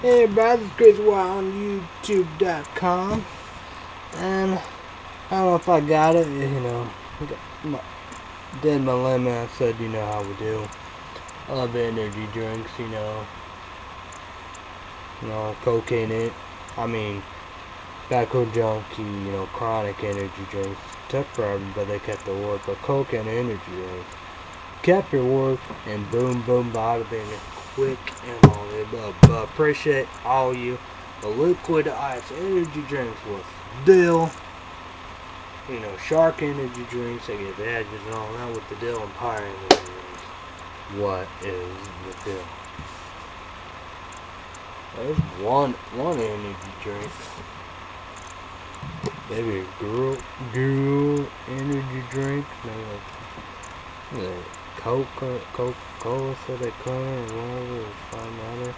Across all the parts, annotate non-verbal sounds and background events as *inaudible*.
Hey everybody, it's Crazy Wyatt on YouTube.com. And I don't know if I got it, you know. Did my limit, I said, you know how we do. I love energy drinks, you know. You know, cocaine it. I mean, Backhoe Junkie, you know, chronic energy drinks. Took forever, but they kept the work. But Coke and energy drinks kept your work, and boom, boom, bada bing, quick and all But appreciate all you. The liquid ice energy drinks with dill. You know, shark energy drinks. They get badges and all that with the dill and energy drinks. What is the dill? There's one one energy drink. Maybe a girl girl energy drink. Maybe like, Coke Coca Cola said they couldn't or whatever or something other.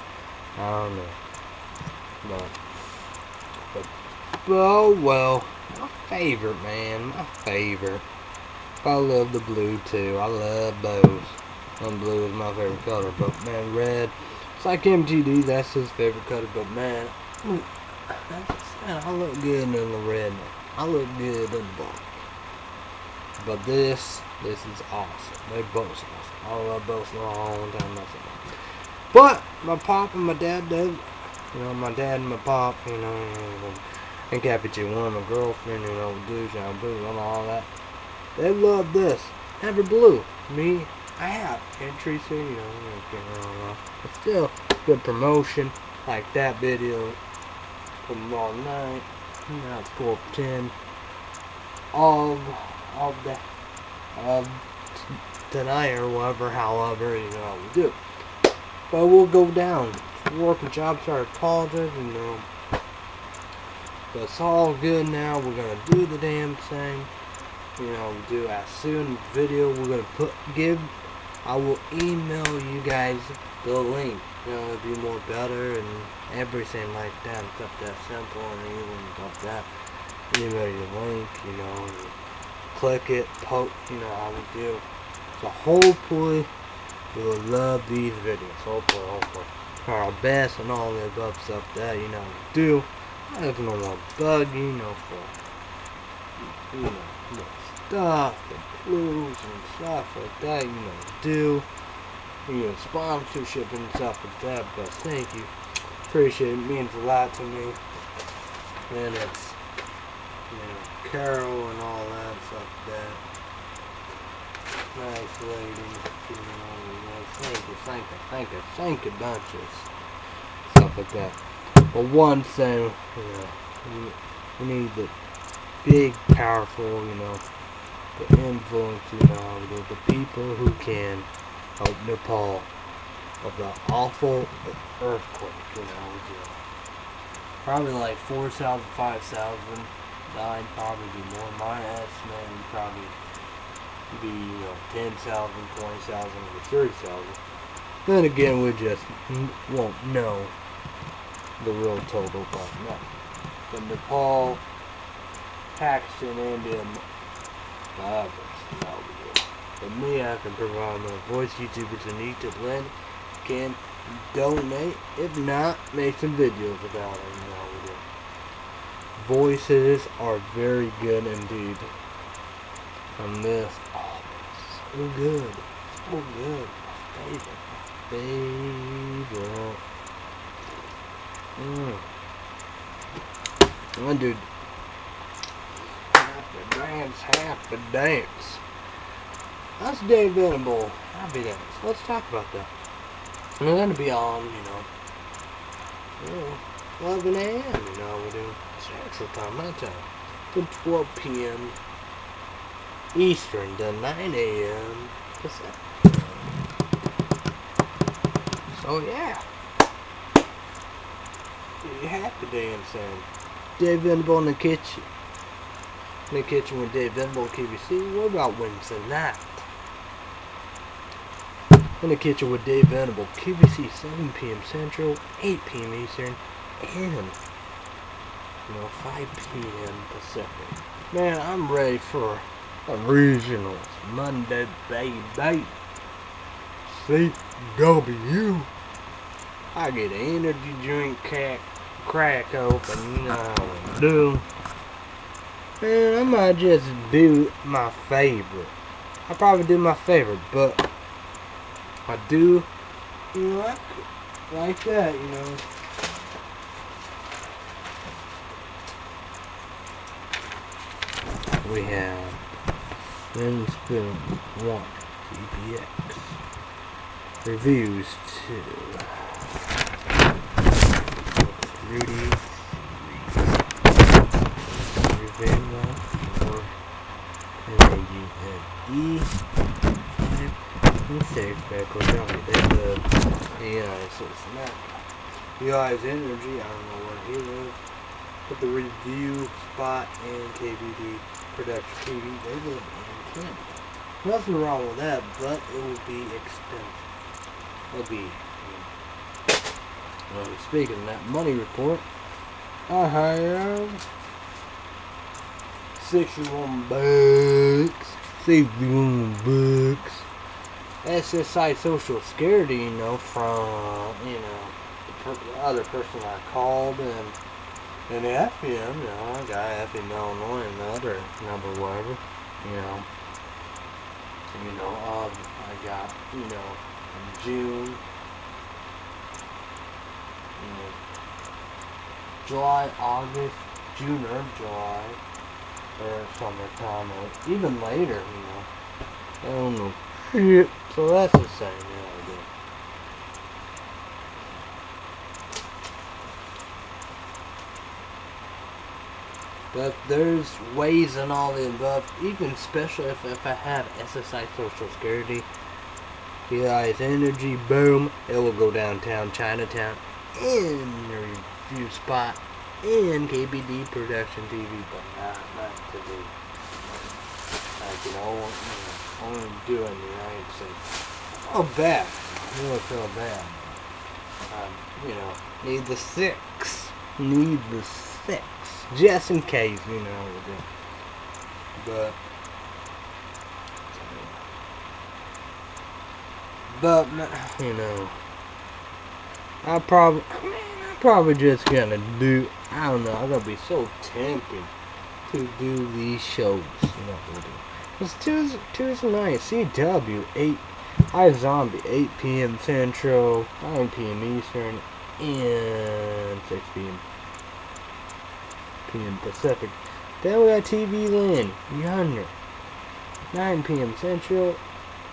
I don't know. But but oh well. My favorite man, my favorite. I love the blue too. I love those. And blue is my favorite color, but man, red it's like MTD, that's his favorite color, but man, man, I look good in the red. I look good in the black. But this, this is awesome. They both I love both long time. That's But my pop and my dad did. You know, my dad and my pop, you know, and Capichi one, my girlfriend, you know, douche and blue and all that. They love this. Never blue. Me, I have entry so you know, but uh, still good promotion like that video from all night. Now it's four ten of of the of tonight or whatever, however you know we do. But we'll go down. Working jobs are colleges, you know. But it's all good now. We're gonna do the damn thing. You know, do as soon video we're gonna put give I will email you guys the link. You know, it'll be more better and everything like that. Up that simple and even stuff that. Email you the link, you know, click it, poke, you know how we do. So hopefully you will love these videos. Hopefully, hopefully. Try our best and all the above stuff that, you know, we do. I don't know about bug, you know, for, you know, stuff, the blues and stuff like that, you know, do. You know, sponsorship and stuff like that, but thank you. Appreciate it, means a lot to me. And it's, you know, Carol and all that stuff like that. Nice lady, you know, thank you, thank you, thank you, thank you bunches. Stuff like that. But one thing, you know, we, need the big, powerful, you know, the influence, you know, the, the people who can help Nepal of the awful earthquake, you know, probably like 4,000, 5,000 died, probably be more. My estimate would probably be, you know, 10,000, 20,000, or 30,000. Then again, we just won't know the real total, but no. The Nepal, Pakistan, India, However, for me, I can provide my voice. YouTubers in to blend can donate. If not, make some videos about it. Voices are very good indeed. And this, so good, so good. Favorite, favorite. Mm. One dude the dance, half the dance. That's Dave Venable. Happy dance. Let's talk about that. We're gonna be on, you know, you know 11 a.m. You know, we do Central Time, my time, to 12 p.m. Eastern, to 9 a.m. So oh, yeah, you have to dance and Dave Venable in the kitchen in the kitchen with Dave Venable QVC. What about Wednesday night? In the kitchen with Dave Venable, QVC 7 p.m. Central, 8 p.m. Eastern, and you know 5 p.m. Pacific. Man, I'm ready for a regionals Monday, baby. CW. I get an energy drink crack, crack open, you know I do. Man, I might just do my favorite. I probably do my favorite, but I do, you know, like, like that, you know. We have Men's Film 1 GPX. Reviews 2. Rudy Revenge 4. M-A-U-N-E. And six back or down. Live. Yeah, so it's not. Eli's Energy, I don't know where he lives. But the review spot and KBD production TV, they live Canada. Nothing wrong with that, but it would be expensive. It'll be. Well, speaking of that money report, I have 61 bucks. 61 bucks. SSI Social Security, you know, from, you know, the, per- the other person I called and and the FPM, you know, I got FM Illinois and the other number, whatever, you know. You know, um, I got, you know, in June, you know, July, August, June or July, or summertime, or even later, you know. I don't know. *laughs* So that's the same, yeah, I do. But there's ways and all the above, even especially if, if I have SSI Social Security, PI's Energy, boom, it will go downtown Chinatown in review spot in KBD Production TV, but not, not to be, like, you know, you only do it in the United States. Oh, bad. I really feel bad. Um, you know, need the six. Need the six. Just in case, you know. But. But, you know. I probably. I'm probably just gonna do. I don't know. I'm gonna be so tempted to do these shows. You know, it's Tuesday, Tuesday night. CW 8 iZombie, 8 p.m. Central, 9 p.m. Eastern, and 6 p.m. p.m. Pacific. Then we got TV Land, Younger, 9 p.m. Central,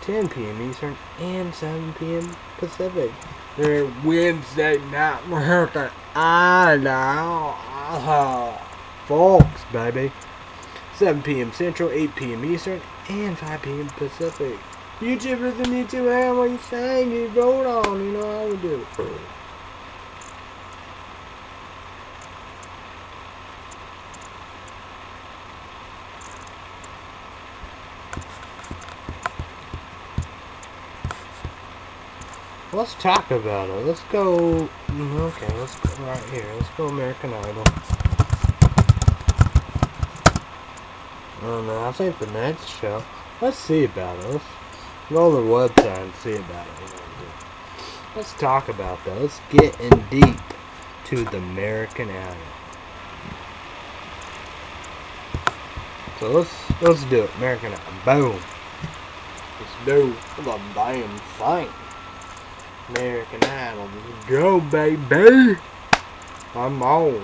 10 p.m. Eastern, and 7 p.m. Pacific. They're Wednesday night America. I know. Uh, folks, baby. 7 p.m. Central, 8 p.m. Eastern, and 5 p.m. Pacific. YouTubers and YouTube man, what you saying? You vote on, you know how we do. Let's talk about it. Let's go. Mm, okay, let's go right here. Let's go American Idol. Oh, Don't know. I think the next show. Let's see about it. Let's go to the website and see about it. Let's talk about that. Let's get in deep to the American Idol. So let's let's do it. American Idol. Boom. Let's do the damn thing. American Idol. Go, baby. I'm on.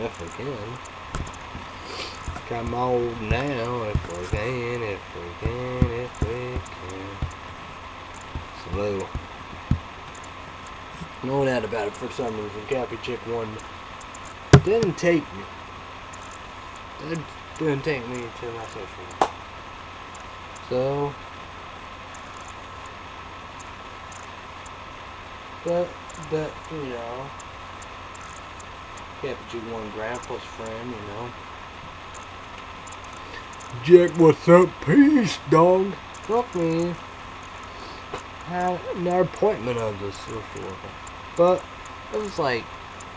If we can. Come on now, if we can, if we can, if we can. Slow. No doubt about it for some reason. Cappy Chick one didn't take me. Didn't, didn't take me to my social. So, but, but, you know, Cappy Chick one grandpa's friend, you know. Jack, what's up? Peace, dog. Fuck me. Had an appointment of the social worker. But it was like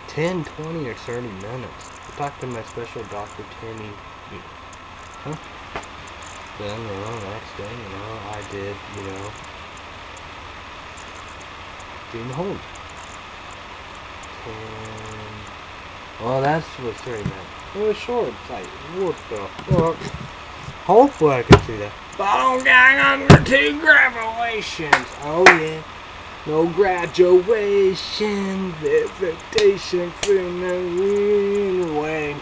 10, 20, or 30 minutes. I talked to my special doctor, Tammy. Huh? Then, you know, next day, you know, I did, you know, being home. And, well, that's what three minutes. It was short. Like, what the fuck? Hopefully I can see that. Bone gang under two graduations. Oh yeah. No graduation, invitation from the way.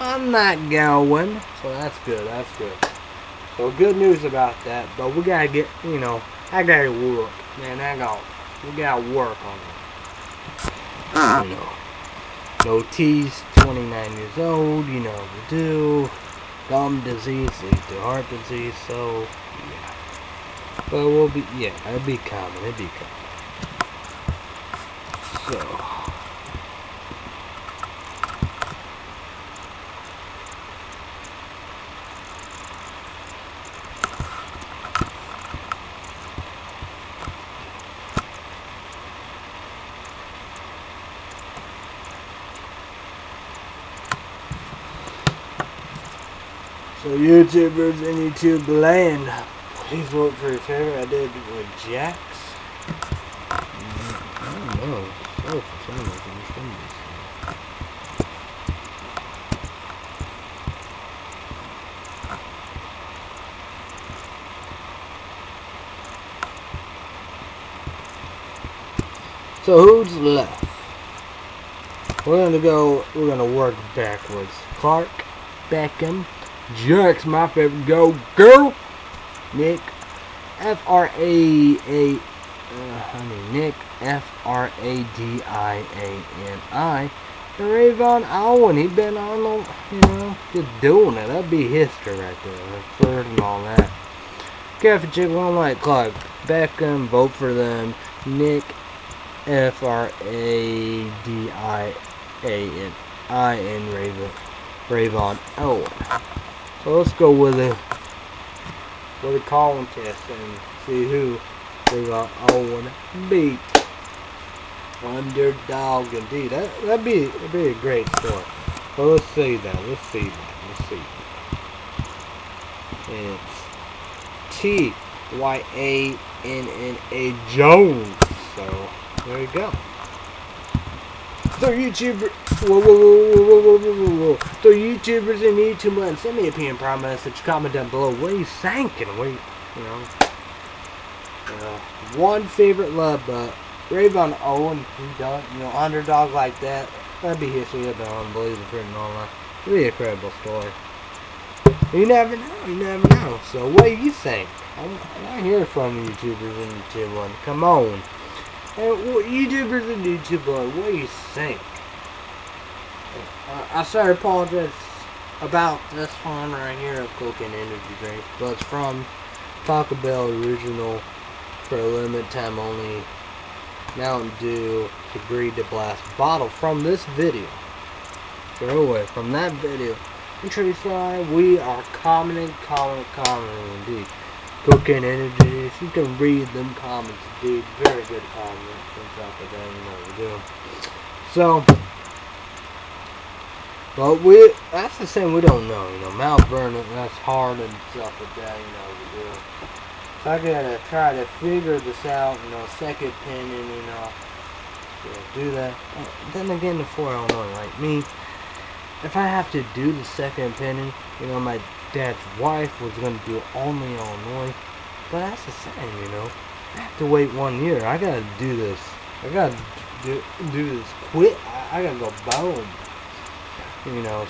I'm not going. So that's good, that's good. So good news about that, but we gotta get, you know, I gotta work. Man, I got, we gotta work on it. Uh-uh. You know. No teeth, 29 years old, you know what to do. Gum disease leads to heart disease, so, yeah. But we'll be, yeah, it'll be coming, it'll be coming. So. So YouTubers in YouTube land, please vote for your favorite. I did with Jax. I don't know. Oh, for some reason, So who's left? We're gonna go. We're gonna work backwards. Clark, Beckham, Jax, my favorite go girl. Nick, F R A A. Uh, I mean Nick, F R A D I A N I. And Rayvon Owen, he been on the, you know, just doing it. That'd be history right there. Third and all that. Cafe Chick, one like Clark, Beckham, vote for them. Nick, F R A D I A N I N Raven Rayvon Owen. So let's go with a with a contest and see who Rayvon Owen beat. Underdog indeed. That that'd be that'd be a great story. Well let's see that. Let's see that. Let's see. It's T Y A N N A Jones. So there you go. So YouTuber, whoa, whoa, whoa, whoa, whoa, whoa, whoa, whoa. So YouTubers and YouTube land, send me a PM prime message, comment down below what you thinking, what you, you know. Uh, one favorite love, but Rayvon Owen, he done, you know, underdog like that, that'd be history, that'd be unbelievable, and all that. It'd be a incredible story. You never know, you never know. So what do you think? I want to hear from YouTubers and YouTube one. Come on. And what YouTubers and YouTube one, what do you think? Uh, I sorry apologize about this one right here of cocaine energy drink, but it's from Taco Bell original for a limited time only Mountain Dew agreed to blast bottle from this video. So away from that video, Trace Line, we are commenting, commenting, commenting indeed. Energy Energies, you can read them comments indeed. Very good comments stuff like that, you know what we do. So, but we, that's the same we don't know, you know, Mount Vernon, that's hard and stuff like that, you know, we do. So I gotta try to figure this out, you know, second opinion, you know, do that. Uh, Then again, the four Illinois, like me, if I have to do the second opinion, you know, my dad's wife was gonna do only Illinois, but that's the same, you know. I have to wait one year. I gotta do this. I gotta do, do this Quit. I, I gotta go boom. You know,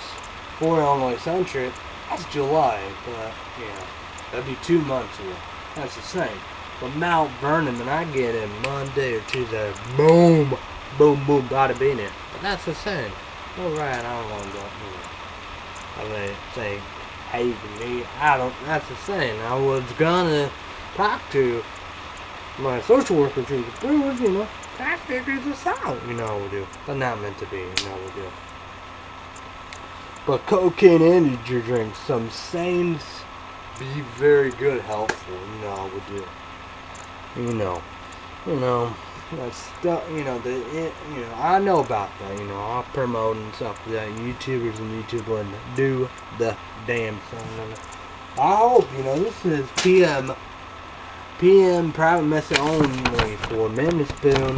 for Illinois Sun Trip, that's July, but yeah, that'd be two months away. That's the same. But Mount Vernon, when I get in Monday or Tuesday, boom, boom, boom, gotta be in it. But that's the same. Alright, I don't want to go, you know. I mean, say, hey to me, I don't, that's the same. I was gonna talk to my social worker, Teresa Brewers, you know, I figured this out, you know what we do. But not meant to be, you know we do. But cocaine energy drinks, some sames be very good, helpful, you know we do. You know, you know, that's stuff, you know, the, it, you know, I know about that, you know, I'll promote and stuff that. YouTubers and YouTube would do the damn thing. I hope, you know, this is PM, PM private message only for Mammoth Spoon,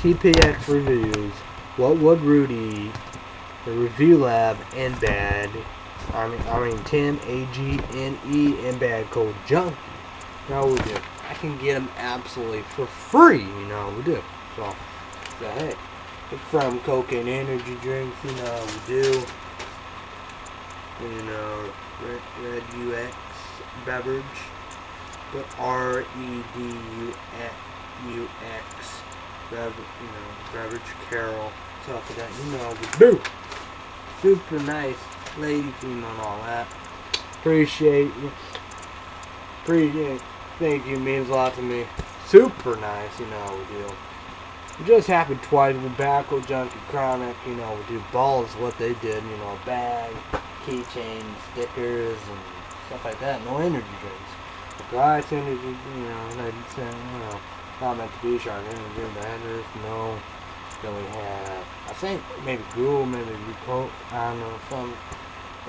TPX Reviews, what would Rudy, the review lab, and bad, I mean, I mean Tim, A G N E, and bad code junkie. Now we do. I can get them absolutely for free. You know we do. So, so hey, from Coke and energy drinks, you know we do. You know, Red, Red UX beverage, but R E D U U X beverage, you know, beverage Carol, stuff like that. You know we do. Super nice lady team and all that. Appreciate you. Appreciate. Thank you means a lot to me. Super nice, you know we do. It just happened twice with Tobacco Junkie Chronic, you know, we do balls what they did, you know, bag, keychains, stickers, and stuff like that. No energy drinks. Guys energy, you know, said, you know, not meant to be shark energy banners, no. Then we have, I think maybe Google, maybe Coke, I don't know, some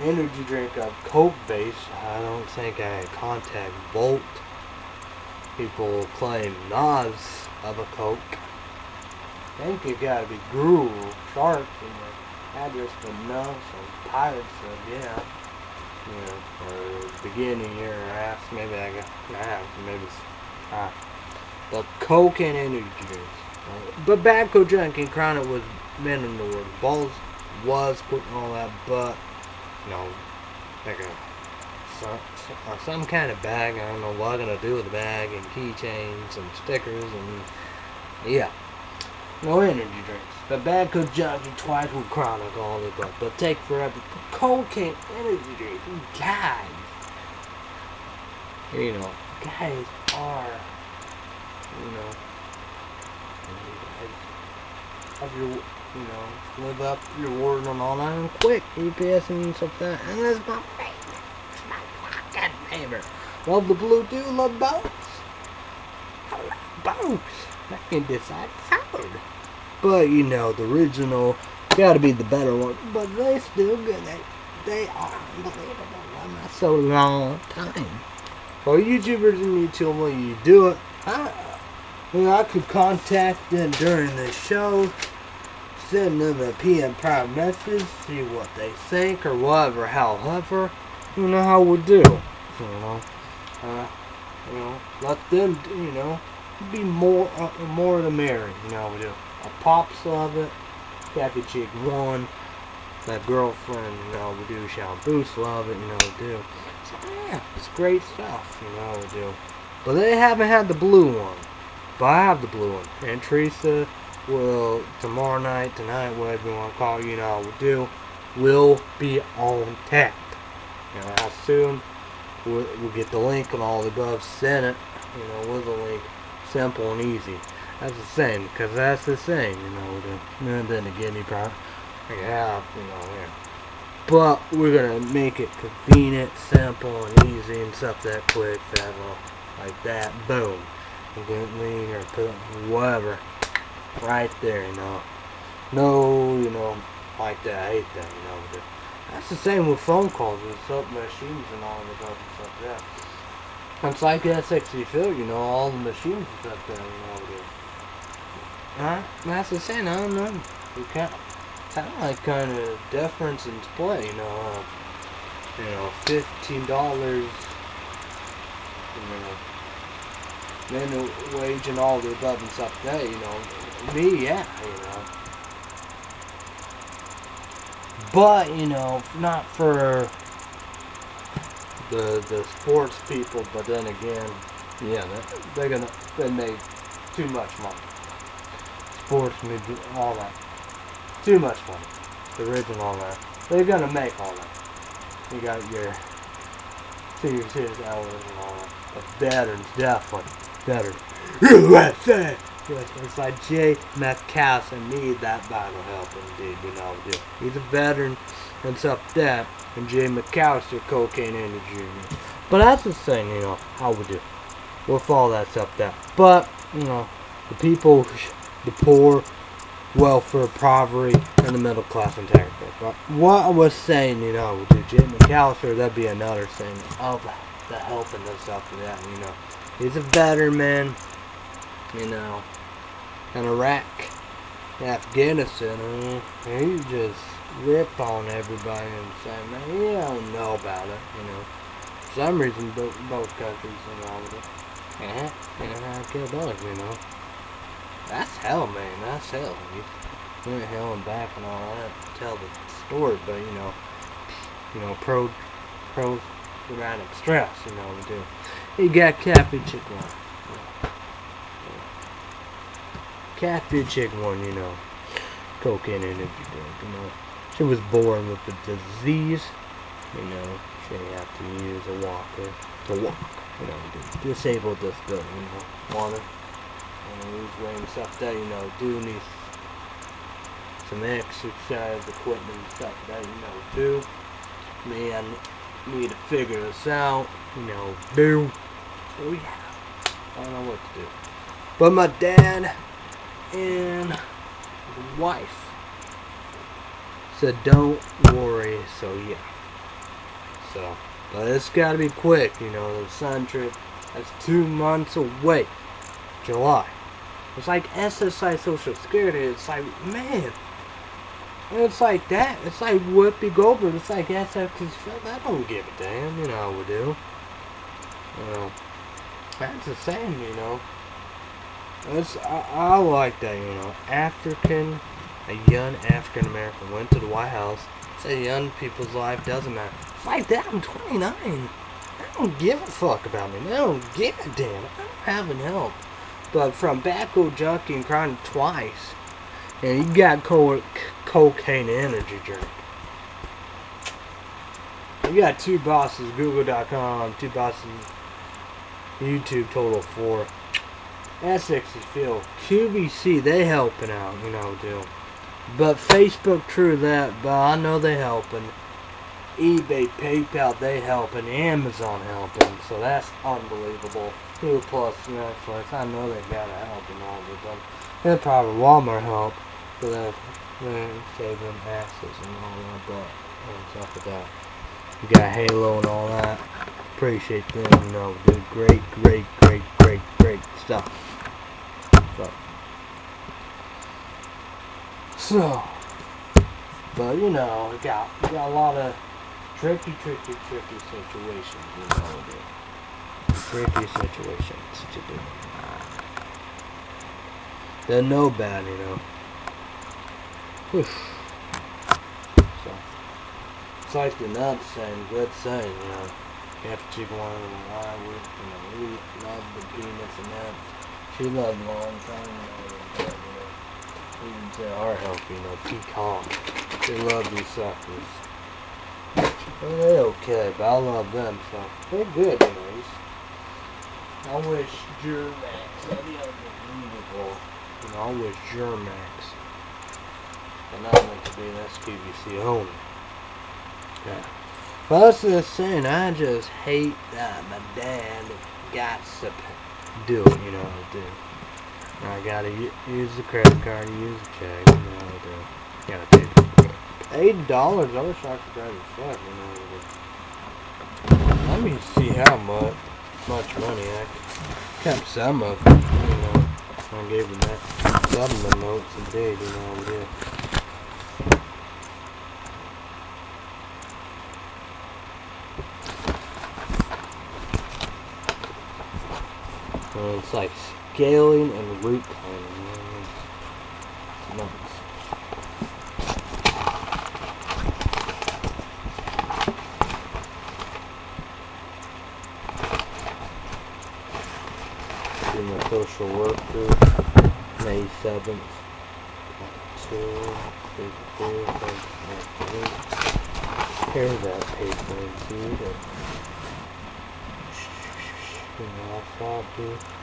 energy drink of Coke base. I don't think I contact Volt. People claim Nas of a Coke. I think you gotta be Gruel, Shark in the address, but no, some pirates said yeah. You know, or beginning here asked, maybe I got nah, maybe it's ah. But Coke and energy drinks. But Bad Coke Junkie Chronic was men in the world. Balls was putting all that, but you know, like a some, some kind of bag. I don't know what I'm gonna do with the bag and keychains and stickers and yeah. No energy drinks. But bad could judge twice with chronic all the above. But take forever. Cocaine energy drinks. Guys. You know, guys are you know have your you know, live up your word and all that and quick UPS and stuff like that. And that's my favorite. It's my fucking favorite. Love the blue too, love boats. I love boats. I can decide third. But you know, the original gotta be the better one. But they still good. They, they are unbelievable. I'm not so long time. For YouTubers and YouTube, when you do it, I, know, I could contact them during the show send them a PM private message, see what they think or whatever, however, you know how we do. You know, uh, you know, let them, you know, be more, uh, more the merry. You know we do. Our pops love it. Kathy Chick one. That girlfriend, you know we do. Sean Boost love it. You know we do. So yeah, it's great stuff. You know we do. But they haven't had the blue one. But I have the blue one. And Teresa will tomorrow night, tonight, whatever you want to call it, you know, will do, will be on tap. Know, how soon we'll, we'll, get the link and all the above, send it, you know, with the link, simple and easy. That's the same, because that's the same, you know, the, and then again, you probably have, you know, yeah. But we're gonna make it convenient, simple, and easy, and stuff that quick, that like that, boom. Lean or put whatever right there, you know. No, you know, like that. I hate that, you know. But that's the same with phone calls with sub machines and all the stuff and stuff, yeah. It's like that sexy feel, you know, all the machines and stuff there, you know. Huh? That's the same, I don't know. You can't, kind of like kind of deference in play, you know. Uh, you know, fifteen dollars. You know, minimum wage and all the above and stuff there, you know. Me, yeah, you know. But, you know, not for the the sports people, but then again, yeah, they're gonna they make too much money. Sports media, all that, too much money. The original, all that. They're gonna make all that. You got your senior citizen hours and all that. But veterans, definitely better. USA! It's like Jay Metcalf need that battle help indeed, you know. Dude. He's a veteran and stuff that. And Jay McAllister, cocaine energy. But that's the thing, you know, how we do. We'll follow that stuff that. But, you know, the people, the poor, welfare, poverty, and the middle class and Texas. But what I was saying, you know, with Jay McAllister, that'd be another thing of the helping and stuff that, you know. He's a veteran. You know, in Iraq. Afghanistan, uh, he just rip on everybody and say, man, you don't know about it, you know. For some reason, both, both countries involved with it. How to kill both, you know. That's hell, man. That's hell. We went hell and back and all that to tell the story, but, you know, you know, pro, pro traumatic stress, you know, we do. He got caffeine chick one. Caffeine chick one, you know. Cocaine energy drink, you know. She was born with the disease, you know. She have to use a walker to walk, you know, disabled disability, you know. Water. And he was wearing stuff that, you know, do need some exercise equipment and stuff that, you know, do. Man, need to figure this out, you know, do. So yeah, I don't know what to do. But my dad and wife said, don't worry, so yeah. So, but it's got to be quick, you know, the sun trip, that's two months away. July. It's like SSI Social Security, it's like, man, it's like that. It's like Whoopi Goldberg. It's like SFT's I don't give a damn, you know, we do. You know, that's the same, you know. It's, I, I like that, you know. African, a young African American went to the White House, said young people's life doesn't matter. Like that, I'm 29. I don't give a fuck about me. I don't give a damn. I don't have any help. But from Backo Junkie and crying twice, and you got co cocaine energy drink. You got two bosses, Google.com, two bosses, YouTube total four. Essex is Phil. QVC, they helping out, you know, too. But Facebook, true that, but I know they helping. eBay, PayPal, they helping. Amazon helping. So that's unbelievable. Hulu Plus, Netflix, I know they gotta help and all of them. And probably Walmart help. But then, then save them asses and all that, but and stuff like that. You got Halo and all that. Appreciate them, you know, do great, great, great, great, great stuff. So, so but you know, we got we got a lot of tricky, tricky, tricky situations, you know, tricky situations to do. They're no bad, you know. Whew. So, it's like the nuts saying, good saying, you know. You have to one of them why we, you know, we love the peanuts and nuts. She loved long time, you know, even to our health, you know, pecan. They love these suckers. Well, they're okay, but I love them, so they're good, anyways. I wish Germax, that'd be unbelievable. You know, I wish Germax and not meant to be an SQVC owner. Yeah. That's the saying, I just hate that my dad got to do it, you know, what I do. I gotta use the credit card, use the check, you know, what I do. Gotta do. Eight dollars, I wish I could grab a fuck, you know. what I do. Let me see how much much money I kept some of it, you know. I gave him that some of the notes and did, you know, what I did. It's like scaling and root nuts. Doing my social work group, May 7th. Two, three, four, five, six, Here's that paper and that. Yeah, copy.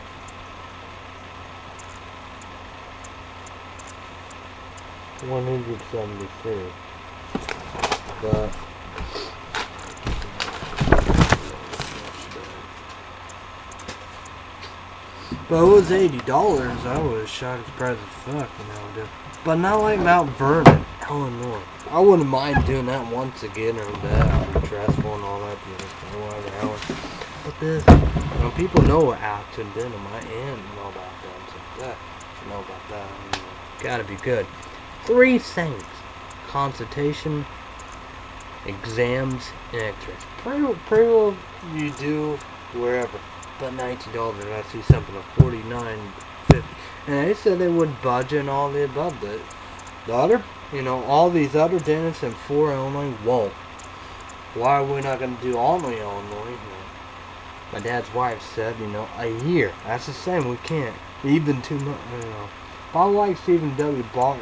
173 but but it was eighty dollars I was shocked surprised as fuck you know dude. but not like Mount Vernon Illinois I wouldn't mind doing that once again or that stressful and all that you know, whatever but this people know what Acton Denham I am know about that so that you know about that you know, Gotta be good. Three things. Consultation, exams, and x-rays. Pretty, pretty well you do wherever. But $19, I see something of 49 50 And they said they would budget and all the above. The other, you know, all these other dentists in four Illinois won't. Why are we not going to do only Illinois? My dad's wife said, you know, a year. That's the same. We can't. Even two months, you know. I like Stephen W. Ball,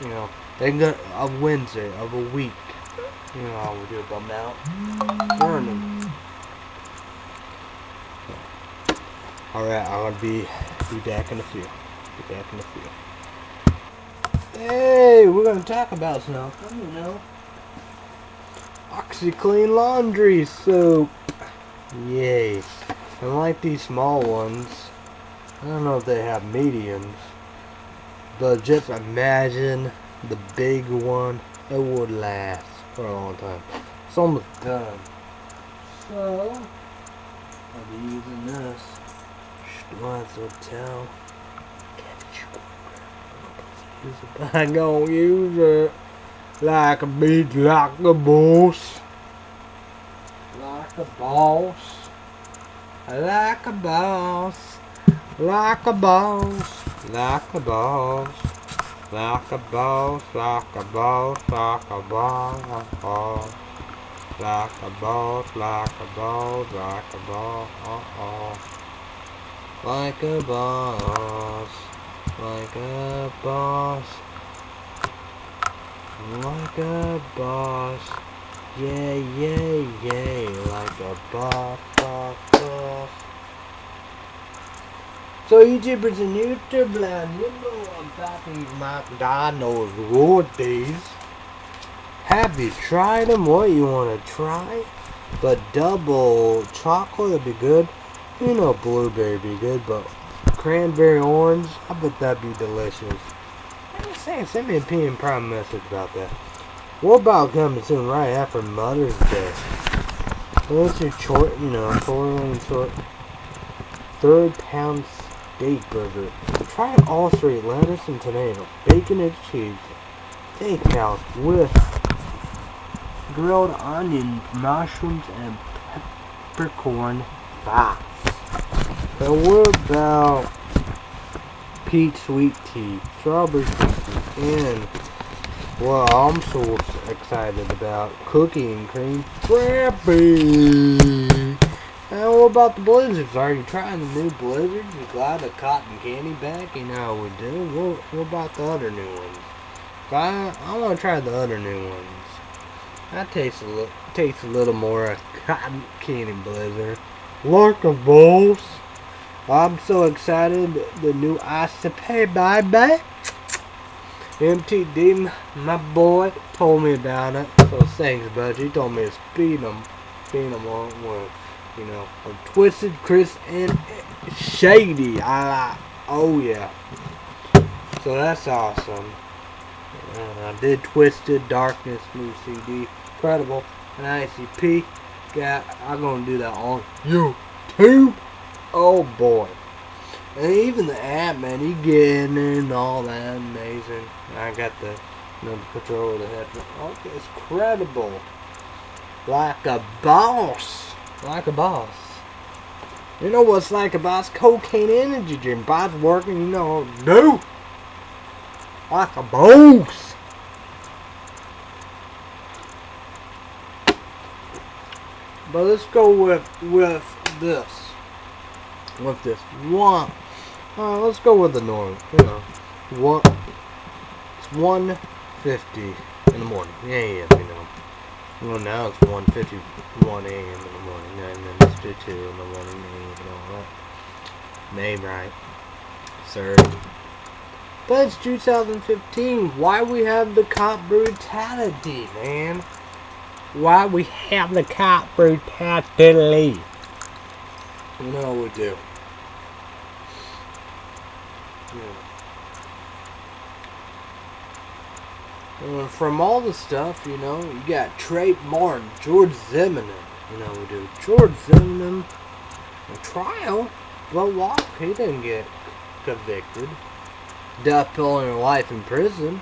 you know, they got a Wednesday of a week. You know how we do but Mount Vernon. Alright, I'm gonna be be back in a few. Be back in a few. Hey, we're gonna talk about something, you know. OxiClean laundry soap. Yay. And like these small ones, I don't know if they have mediums, but just imagine the big one. It would last for a long time. It's almost done. So, I'll be using this. Might as well tell. *laughs* I don't use it like a big like a boss. Like a boss. Like a boss. Like a boss. Like a boss. Like a boss, like a boss, like a boss. Like a boss, like a boss, like a boss. Like a boss. Like a boss. Like a boss. Yeah, yeah, yeah. Like a boss, boss, boss. So YouTubers and YouTube land, you know about these McDonald's royalties. Have you tried them? What you want to try? But double chocolate would be good. You know blueberry would be good, but cranberry orange, I bet that'd be delicious. I'm send me a PM Prime message about that. What about coming soon right after Mother's Day? What's your short, you know, four short, third pound steak burger? Try all straight, lettuce and tomato, bacon and cheese, steakhouse with grilled onions, mushrooms, and peppercorn fries. And what about peach sweet tea, strawberry cookies, and well, I'm so excited about cookie and cream frappy. And what about the blizzards? Are you trying the new blizzards? You the cotton candy back? You know we do. What, what about the other new ones? I, I want to try the other new ones. That tastes a little, tastes a little more of cotton candy blizzard. Like a boss. I'm so excited. The new Ice to Pay Bye Bye. MTD, my boy, told me about it. So thanks, bud. He told me to speed them. Speed them on with, you know, Twiztid, Chris, and Shady. I like, oh yeah. So that's awesome. I did Twiztid, Darkness, new CD. Incredible. And ICP. Got, I'm going to do that on YouTube. Oh boy. And even the app, man, you get in all that amazing. I got the, the control of the head. Okay, it's credible. Like a boss. Like a boss. You know what's like a boss? Cocaine energy drink. Boss working, you know, do. Like a boss. But let's go with with this. With this one uh, let's go with the norm. You know, one. It's one fifty in the morning. Yeah, yeah, you know. Well, now it's one fifty one a.m. in the morning, and then it's two in the morning, and all that. Right, sir. But it's 2015. Why we have the cop brutality, man? Why we have the cop brutality? You know what we do. Yeah. from all the stuff, you know, you got Trayvon Martin, George Zimmerman, you know, we do George Zimmerman, a trial, but Walk, he didn't get convicted. death penalty life in prison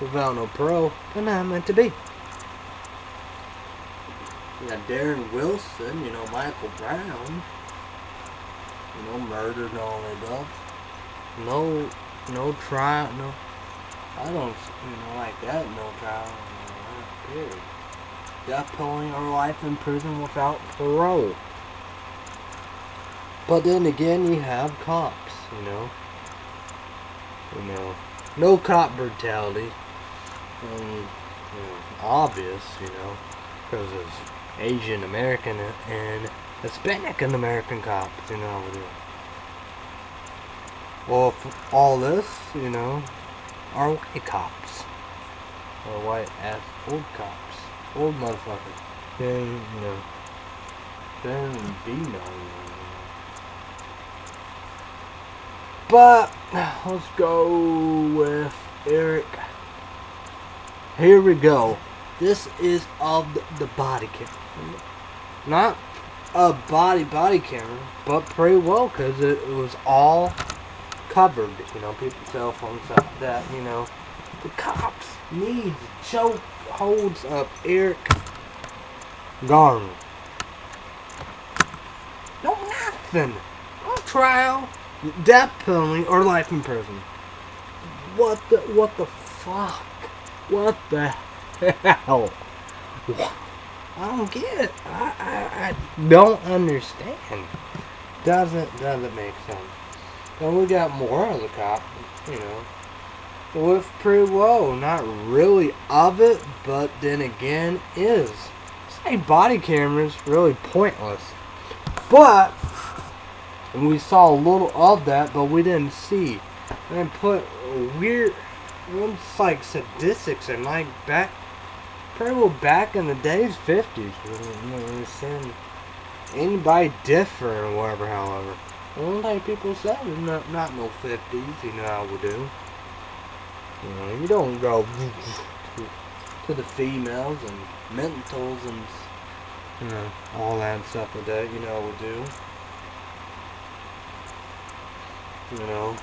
without no parole. They're not meant to be. You got Darren Wilson, you know, Michael Brown, you know, murdered and all that stuff. No, no trial, no. I don't, you know, like that, no no, period. Death penalty or life in prison without parole. But then again, you have cops, you know. You know, no cop brutality. Um, you know, obvious, you know, because it's Asian American and Hispanic and American cops, you know. Well, all this, you know, are white cops. Or white ass old cops. Old motherfuckers. Then, you know, then be know. But let's go with Eric. Here we go. This is of the body camera. Not a body body camera, but pretty well because it, was all covered. You know, people's cell phones like that. You know, the cops need choke holds up Eric Garner. No nothing. No trial death penalty or life in prison. What the what the fuck? What the hell? I don't get it. I, I, I don't understand. Doesn't doesn't make sense. And we got more of the cop, you know. With pretty well, not really of it, but then again is. Say body cameras really pointless. But we saw a little of that, but we didn't see. And put weird, it's like statistics and like back, pretty well back in the days, 50s, when we seen anybody different or whatever, however. Well, like people say, not, not no 50s, you know how we do. You know, you don't go to the females and mentals and, you know, all that stuff like that, you know we do. you know,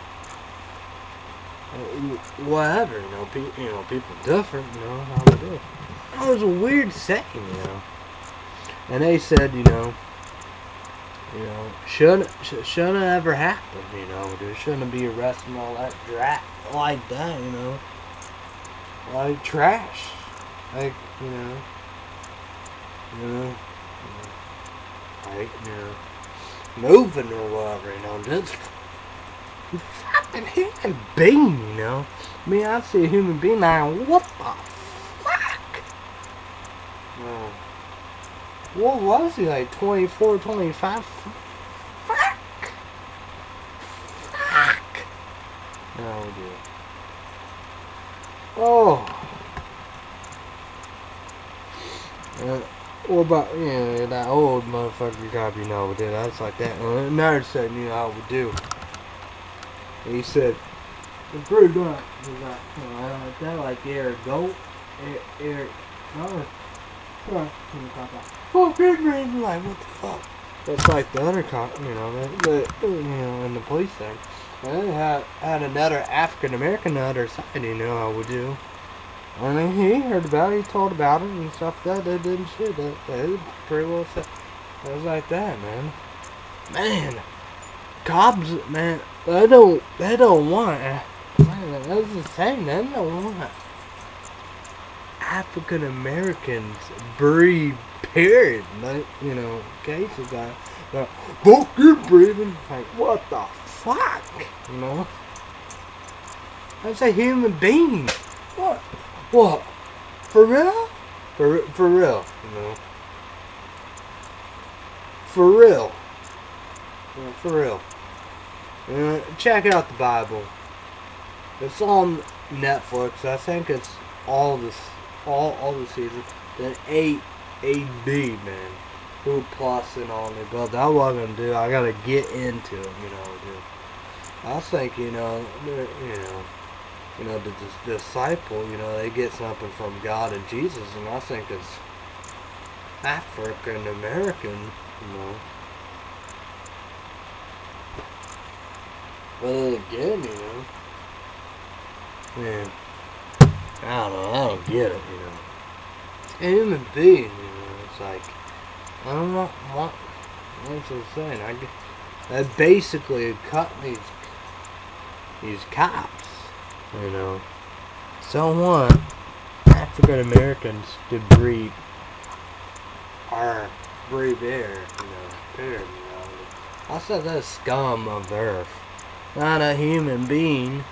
uh, whatever, you know, pe- you know, people different, you know, how they do. Oh, that was a weird saying, you know. And they said, you know, you know, shouldn't sh- shouldn't ever happen, you know, there shouldn't be arresting all that drat like that, you know, like trash, like you know, you know, you know like you know, moving or whatever, you know, just fucking human being, you know? I mean, I see a human being now, what the fuck? Well, what was he, like 24, 25? Fuck! Fuck! Oh, dear. Oh! Uh, what about, you know, that old motherfucker gotta be know what That's like that. Another said, you know, I would do. And he said, it's pretty good. He's like, oh, I don't like that, like Eric Goat, Eric, no, Oh, big man, like, what the fuck? That's like the other cop, you know, that, that, you know, in the police thing. And they had, had another African American on the other side, you know how we do. I mean, he heard about it, he told about it and stuff that they didn't shit. That, that was pretty well said. It was like that, man. Man, cops, man, they don't, they don't want, eh, man, that's the thing, they don't want African Americans breathe, period. Like, you know, cases that, that, fuck you breathing. Like, what the fuck? You know? That's a human being. What? What? For real? For, for real, you know? For real. Yeah, for real. Uh, check out the Bible. It's on Netflix. I think it's all this, all all the seasons. Then eight AD man, who plus and all that. But that what I'm gonna do. I gotta get into it. You know, dude. I think you know, you know, you know, the, the disciple. You know, they get something from God and Jesus, and I think it's African American. You know. But again, you know, Man, I don't know. I don't get it. You know, a human being. You know, it's like I don't know what. what's I'm saying? I. They basically cut these these cops. You know. someone? African Americans to breathe our breathe air. You know, air. You know. I said that scum of the earth, not a human being.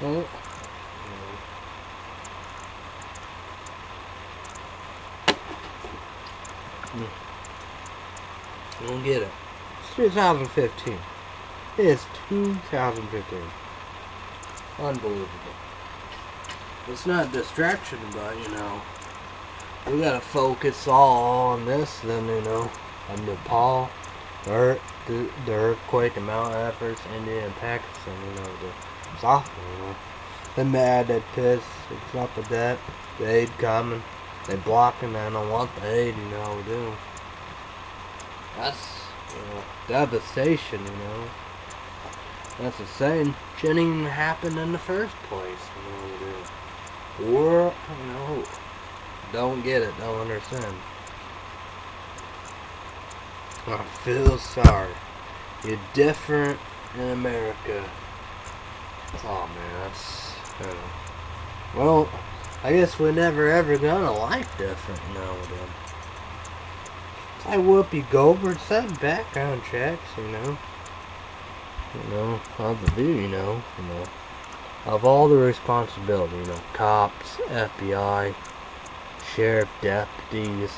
Well, I don't get it. It's 2015. It's 2015. Unbelievable. It's not distraction, but you know, we gotta focus all on this. Then you know, on Nepal, the, earth, the, the earthquake, the Mount Everest, India, and Pakistan. You know, the, awful. You know, they're mad, they pissed. It's not the debt. The aid coming. They blocking. Oh they don't want the aid. You know, we do. That's you know, devastation. You know. That's same. Shouldn't even happen in the first place. You know. Or, you know, don't get it, don't understand. I feel sorry. You're different in America. Oh man, that's. Well, I guess we're never ever gonna like different. It's like Whoopi Goldberg said, background checks, you know. You know, of the view, you know, you know, of all the responsibility, you know, cops, FBI, sheriff deputies,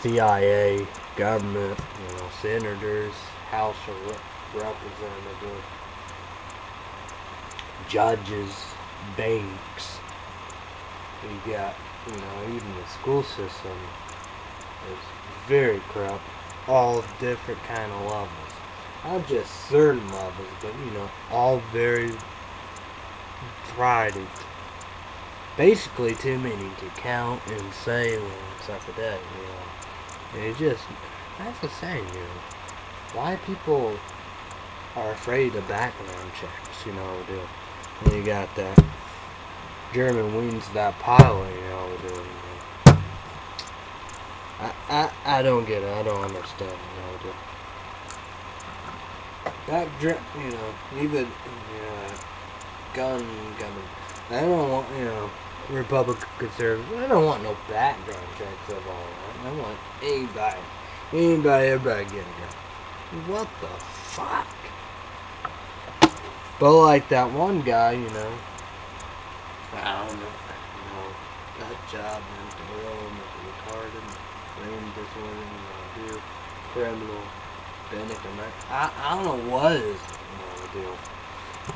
CIA, government, you know, senators, House of Re- Representatives, judges, banks. You got, you know, even the school system very corrupt. All different kind of levels. Not just certain levels, but you know, all very variety basically too many to count and say and stuff like that, you know. And it just, that's the same, you know. Why people are afraid of background checks, you know, do. And you got that Germanwings that pilot, you do. You know. I, I, I don't get it. I don't understand, do. That, you know, even, you know, gun, gun, I don't want, you know, Republican conservatives. I don't want no background checks of all that. I want anybody, anybody, everybody getting it. What the fuck? But like that one guy, you know, I don't know, you know, that job mental ill, mental retarded, brain disorder, you know, do criminal, Benedict, I, I don't know what is, you know, deal.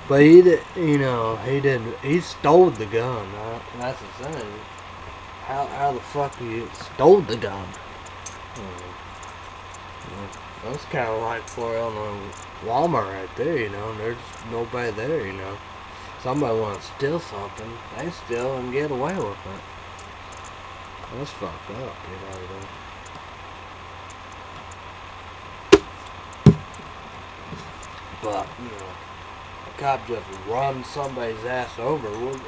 But he did, you know, he did, he stole the gun. Right? That's the thing. How, how the fuck he stole the gun? Hmm. That's kind of like for on Walmart right there, you know. There's nobody there, you know. Somebody wants to steal something, they steal and get away with it. That's fucked up, you know. But, you know a cop just run somebody's ass over, would it?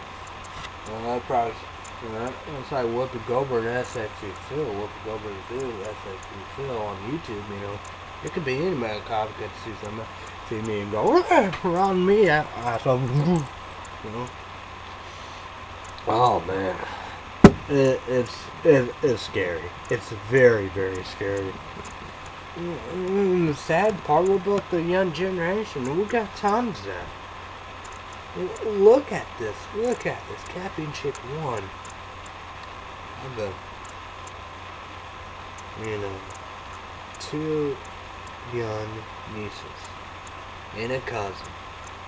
Probably, you know, it's like Whoopi Goldberg and SXU Phil, Whoopi Goldberg and Phil, SXePhil on YouTube, you know. It could be anybody, a cop could see somebody, see me and go, *laughs* run me out, so, *laughs* you know. Oh, man. It, it's, it, it's scary. It's very, very scary. The sad part about the young generation, we got tons of that. Look at this. Look at this. Capping Chick 1. Of the, you know, two young nieces. And a cousin.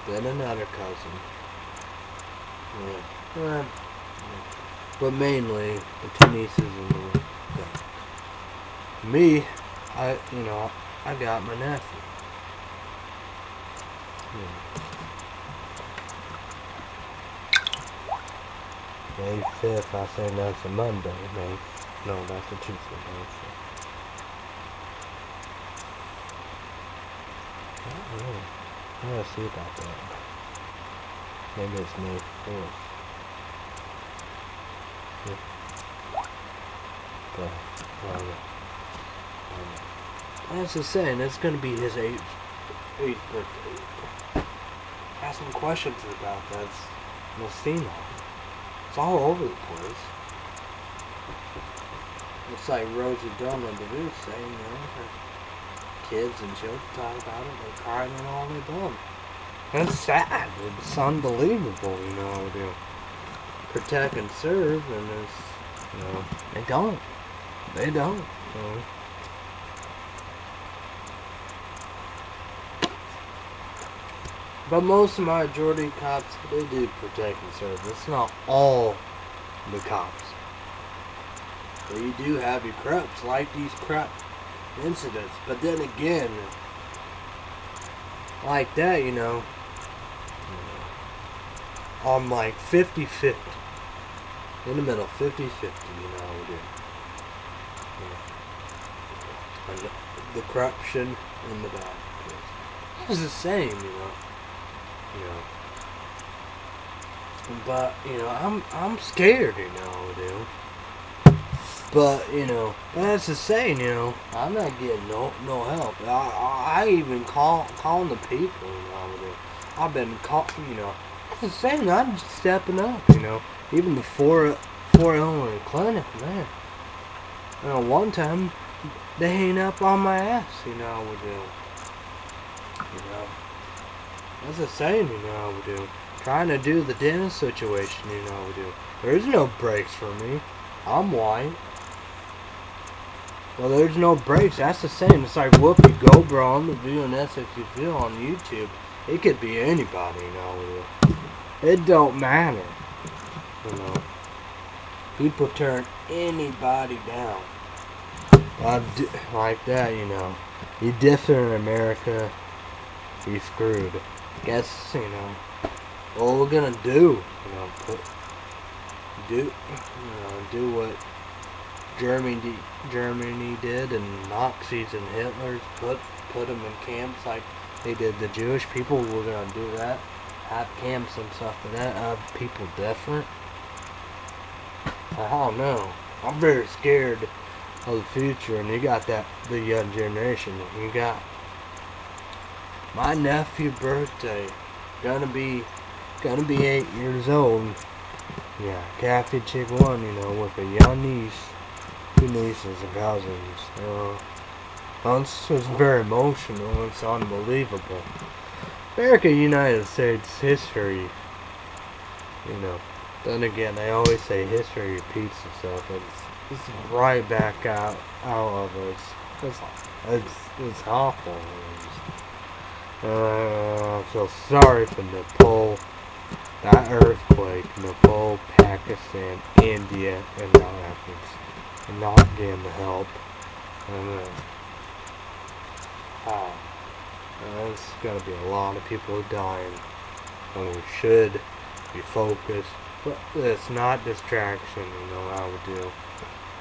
Then another cousin. Yeah. Uh, but mainly the two nieces and the yeah. Me, I, you know, I got my nephew. May 5th, I say that's a Monday, May. No, that's a Tuesday, May 5th. I don't know. I gotta see about that. Maybe it's May 4th. But, I don't know. I. That's the saying, it's gonna be his eighth, eighth birthday. Ask some questions about that. See. It's all over the place. It's like Rosie Dunn and DeVue say, you know, her kids and children talk about it, they cry and all they done. That's sad. It's unbelievable, you know, to protect and serve, and it's, you know, they don't. They don't. But most of my majority cops, they do protect and serve. It's not all the cops. But you do have your creps, like these crap incidents. But then again, like that, you know, I'm like 50 50. In the middle, 50 50, you know, we do. Yeah. And the, the corruption in the back. It's the same, you know. You know. But, you know, I'm I'm scared, you know, do. But, you know, that's the saying, you know, I'm not getting no no help. I, I, I even call calling the people, you know, do. I've been call, you know, that's the saying, I'm just stepping up, you know. Even the four four Illinois clinic, man. You know, one time they hang up on my ass, you know, I would do. You know. That's the saying, you know, I would do. Trying to do the dentist situation, you know, I would do. There's no breaks for me. I'm white. Well, there's no breaks. That's the same. It's like Whoopi Goldberg on the view and Essex view on YouTube. It could be anybody, you know. It don't matter. You know. People turn anybody down. Like that, you know. You different in America, you screwed. Guess, you know, what we're gonna do, you know, put, do, you know, do what Germany, Germany did and Nazis and Hitler's put, put them in camps like they did the Jewish people. We're gonna do that. Have camps and stuff for that. Uh, people different. I don't know. I'm very scared of the future, and you got that the young generation. You got my nephew birthday, gonna be gonna be eight years old. Yeah, Kathy Chick one, you know, with a young niece, two nieces and cousins. Uh, it's, it's very emotional. It's unbelievable. America, United States history. You know. Then again, they always say history repeats itself. It's, it's right back out out of it. It's it's it's awful. Uh, I feel sorry for Nepal, that earthquake, Nepal, Pakistan, India, and now Africa, and not getting the help. And uh, ah, there's gonna be a lot of people dying, and we should be focused. But it's not distraction, you know how we do.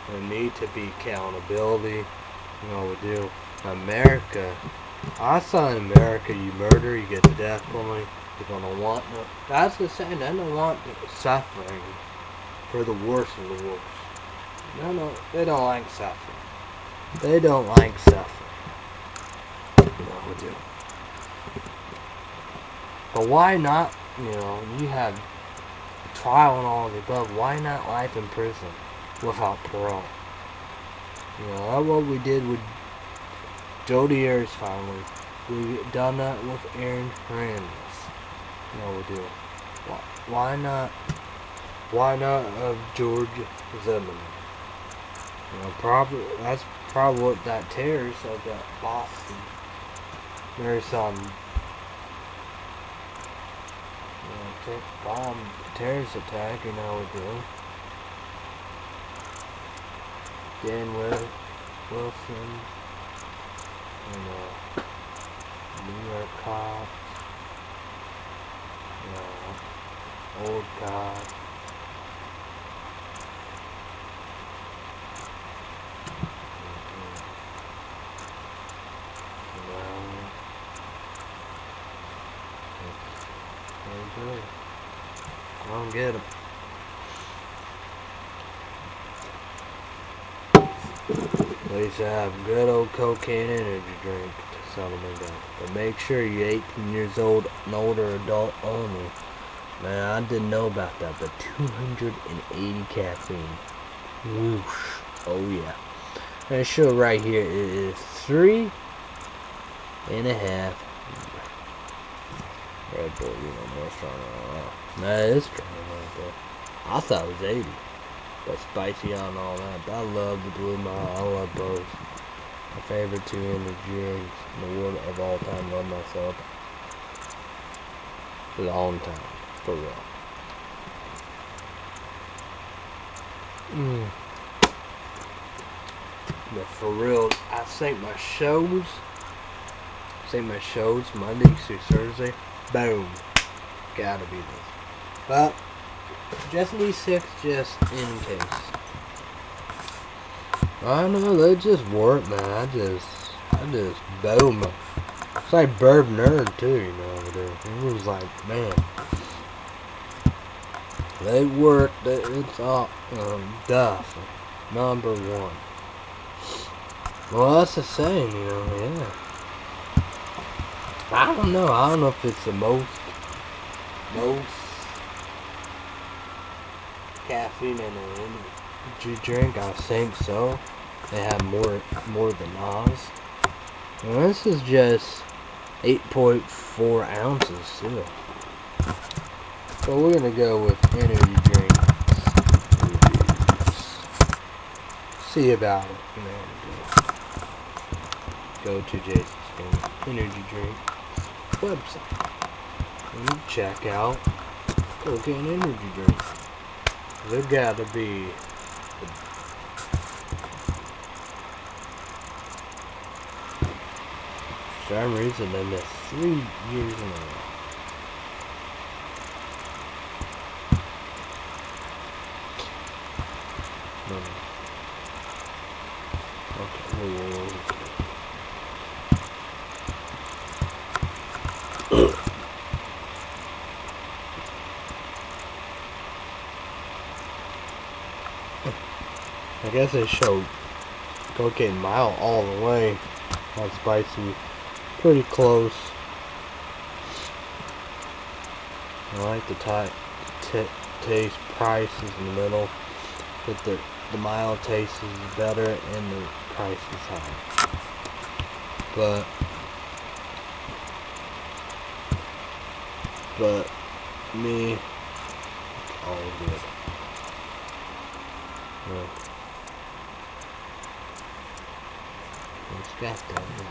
There need to be accountability, you know we do. America I saw in America, you murder, you get the death penalty. You're gonna want. No, that's the same. They don't want suffering for the worst of the worst. No, no, they don't like suffering. They don't like suffering. No, we do. But why not? You know, you have trial and all of the above. Why not life in prison without parole? You know, what we did with Jodi Arias family. We done that with Aaron Hernandez. No, we do. Why, why not? Why not of George Zimmerman? You know, probably that's probably what that tears of that Boston Marathon. You know, bomb terrorist attack. You know, we do. Dan Wilson you know, New York cops, you old mm-hmm. know, it's very good. get them. At least I have good old cocaine energy drink to me down. But make sure you're 18 years old, an older adult only. Man, I didn't know about that, but 280 caffeine. Whoosh. Oh yeah. And show right here is three and a half. Red Bull, you know, more strong than. That is strong right there. I thought it was 80. But spicy on all that. But I love the Blue Mile. I love both. My favorite two energy drinks in the world of all time. Love myself. Long time. For real. Mm. But for real, I think my shows, I my shows Monday through Thursday, boom, gotta be this. But just these six, just in case. I know they just work, man. I just, I just boom. It's like BevNerd too, you know. Over there. It was like, man, they work. It's all um, Duff, number one. Well, that's the same, you know. Yeah. I don't know. I don't know if it's the most, most caffeine in an energy drink. I think so. They have more more than Oz. Well, this is just 8.4 ounces. So we're gonna go with energy drinks. See about it. Go to Jason's energy drink website and check out cocaine energy drinks. There gotta be For some reason I missed three years in a row. No, no. Okay, whoa, whoa, whoa. I guess they showed cocaine mile all the way. Not spicy. Pretty close. I like the taste price is in the middle. But the, the mild taste is better and the price is high. But but me all good. Yeah. It's got that, you know.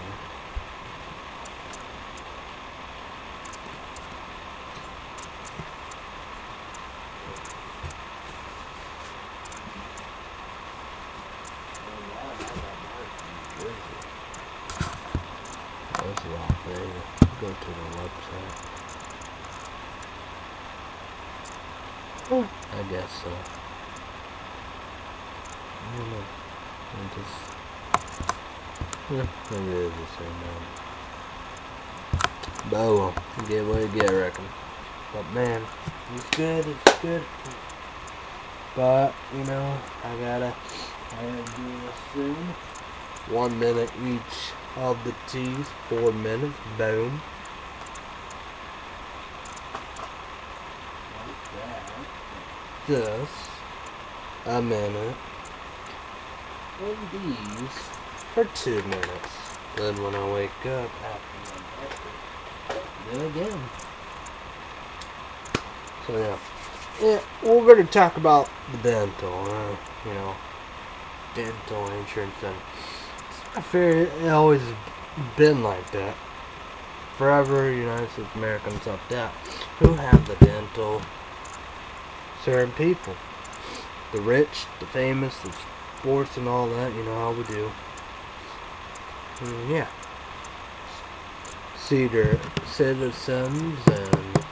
There's a lot there. Go to the website. Oh, I guess so. I don't know. I just. Yeah, maybe it is the same name. But oh well, you get what you get, I reckon. But man, it's good, it's good. But, you know, I gotta, I gotta do this soon. One minute each of the teas, four minutes, boom. Just a minute. And these for two minutes. Then when I wake up after my breakfast, do it again. So yeah. Yeah, we're gonna talk about the dental, uh, you know, dental insurance and I figure it always been like that. Forever, United States Americans up that who have the dental certain people. The rich, the famous, the sports and all that, you know how we do. And yeah. Cedar citizens and uh,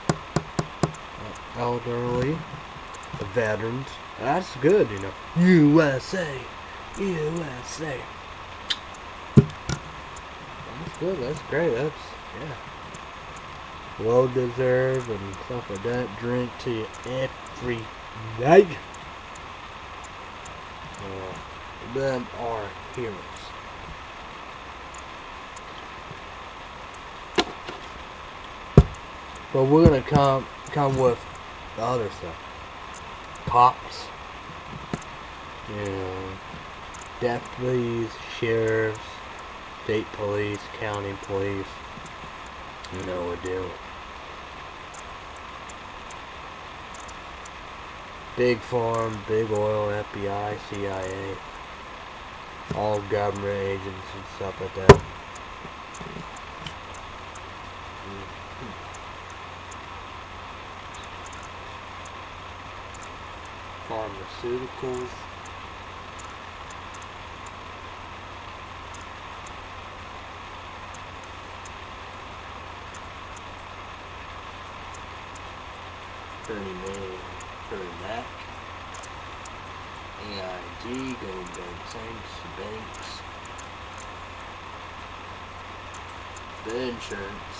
elderly, veterans. That's good, you know. USA, USA. That's good. That's great. That's yeah. Well deserved and stuff like that. Drink to you every night. Uh, them are heroes. But we're gonna come come with the other stuff. Cops. You know, deputies, sheriffs, state police, county police. You know what deal. Big farm, big oil, FBI, CIA, all government agents and stuff like that. Pharmaceuticals. Bernie Mae, Bernie Mac. AIG, Sachs, banks. The insurance.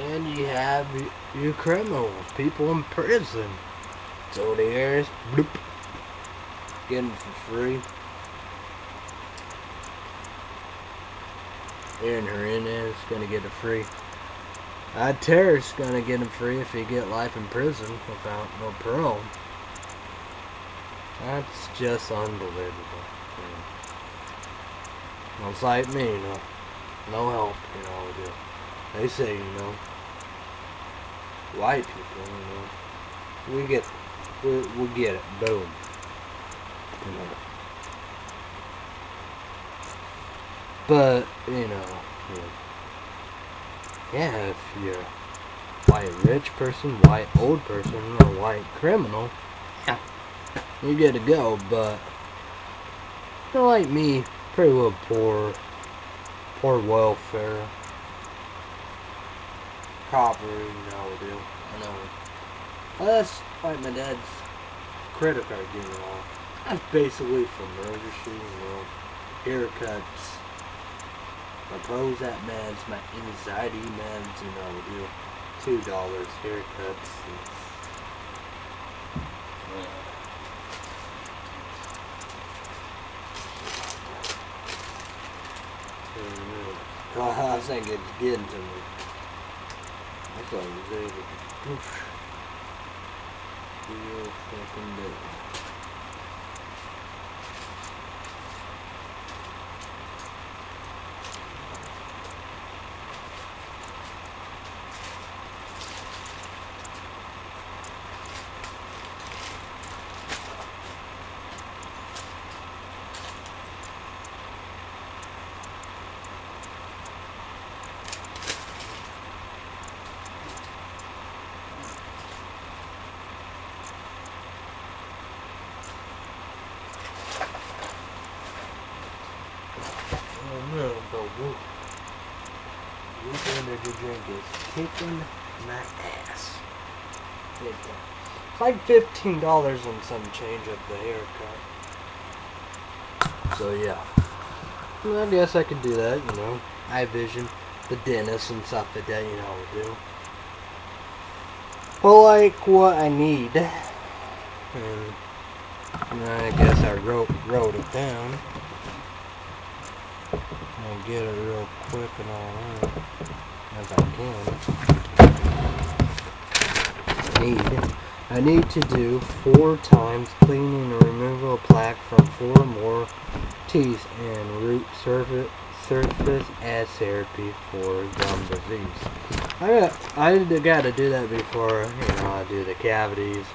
And you have your criminals, people in prison. So there's bloop, getting for free. Aaron Hernandez gonna get it free. Uh, Terrace gonna get him free if he get life in prison without no parole. That's just unbelievable. Yeah. It's me, you know, no help, you know. They say, you know, white people, you know, we get, we we get it, boom. You know. But, you know, yeah, if you're a white rich person, white old person, or white criminal, yeah, you get to go, but, you know, like me, pretty well poor, poor welfare, proper, you know, deal, I know. Well, that's like my dad's credit card getting off. That's basically for murder, shooting, you know, haircuts, my Prozac meds, my anxiety meds, you know, do two dollars haircuts. And, uh, I was *laughs* thinking it's getting to me. Thought it was able to push. Real fucking big. Oh no, but whoop. Whoop energy drink is kicking my ass. Big time. It's like fifteen dollars and some change of the haircut. So yeah. Well, I guess I could do that, you know. Eye vision, the dentist and stuff like that, you know will do. Well like what I need. And, and I guess I wrote wrote it down. I'll get it real quick and all that as I can. Need I need to do four times cleaning and removal of plaque from four or more teeth and root surface surface as therapy for gum disease. I got I got to do that before you know I do the cavities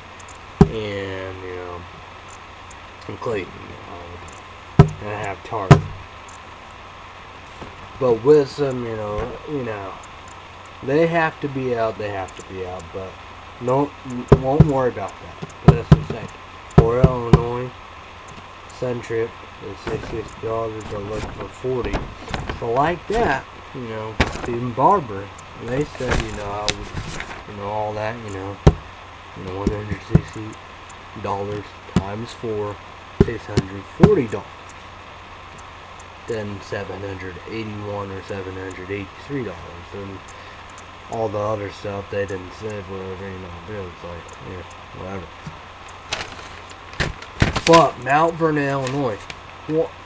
and you know and clean. You know, and I have tart. But with some, you know, you know, they have to be out. They have to be out. But don't won't worry about that. But that's the same. For Illinois, Sun Trip is sixty dollars. They're looking for forty. So like that, you know, Stephen Barber, they said, you know, I would, you know, all that, you know, you know, one hundred sixty dollars times four, six hundred forty dollars. then seven hundred eighty-one or seven hundred eighty-three dollars, and all the other stuff they didn't say whatever you know. It was like yeah, whatever. But Mount Vernon, Illinois,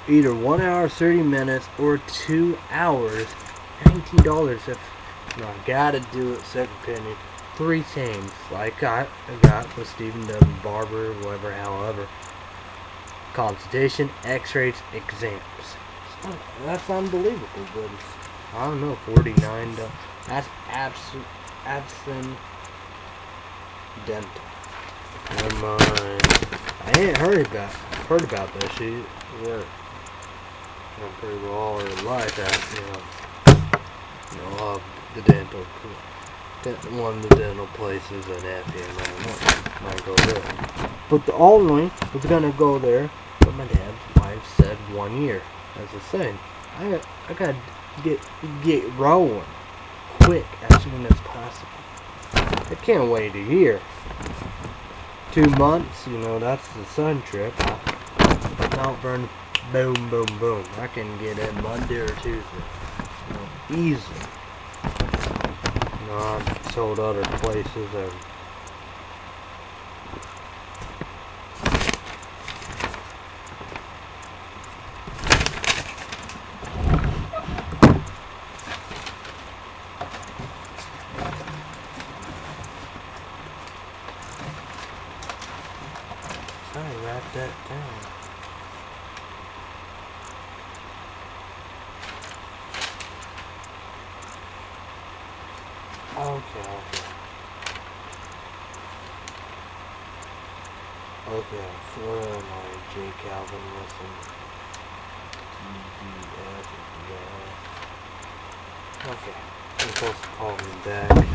either one hour thirty minutes or two hours, nineteen dollars. If you know, I gotta do it second penny. Three things like I, got with Stephen W. Barber, whatever, however. Consultation, X-rays, exams. That's unbelievable, but I don't know, forty nine. That's absent, absent dental. Never mind. I ain't heard about heard about that. She worked done pretty well all her life at you know, you know, the dental, one of the dental places in Effingham, Illinois. Might go there. But the only was gonna go there, but my dad's wife said one year. As I said, I got, I gotta get get rolling quick as soon as possible. I can't wait a year. Two months, you know, that's the sun trip. Mount boom, boom, boom. I can get in Monday or Tuesday. You know, easy. You know, I've sold other places and Wrap that down. Okay, okay. Okay, Florida Illinois, J. Calvin Wilson, TDF, Okay, I'm supposed to call me back.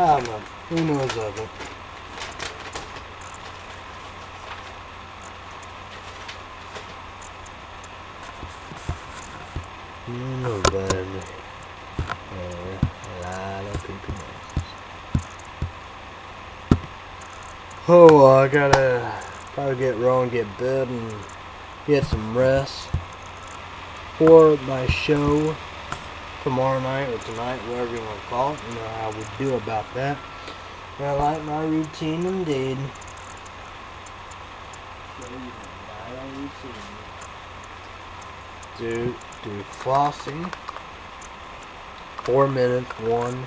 I don't know. Who knows of it? You know better than me. Yeah, a lot of people know. Oh, I gotta probably get rolling, get bed, and get some rest for my show tomorrow night or tonight, whatever you want to call it. You know how we do about that. I like my routine indeed. Do do flossing. Four minutes, one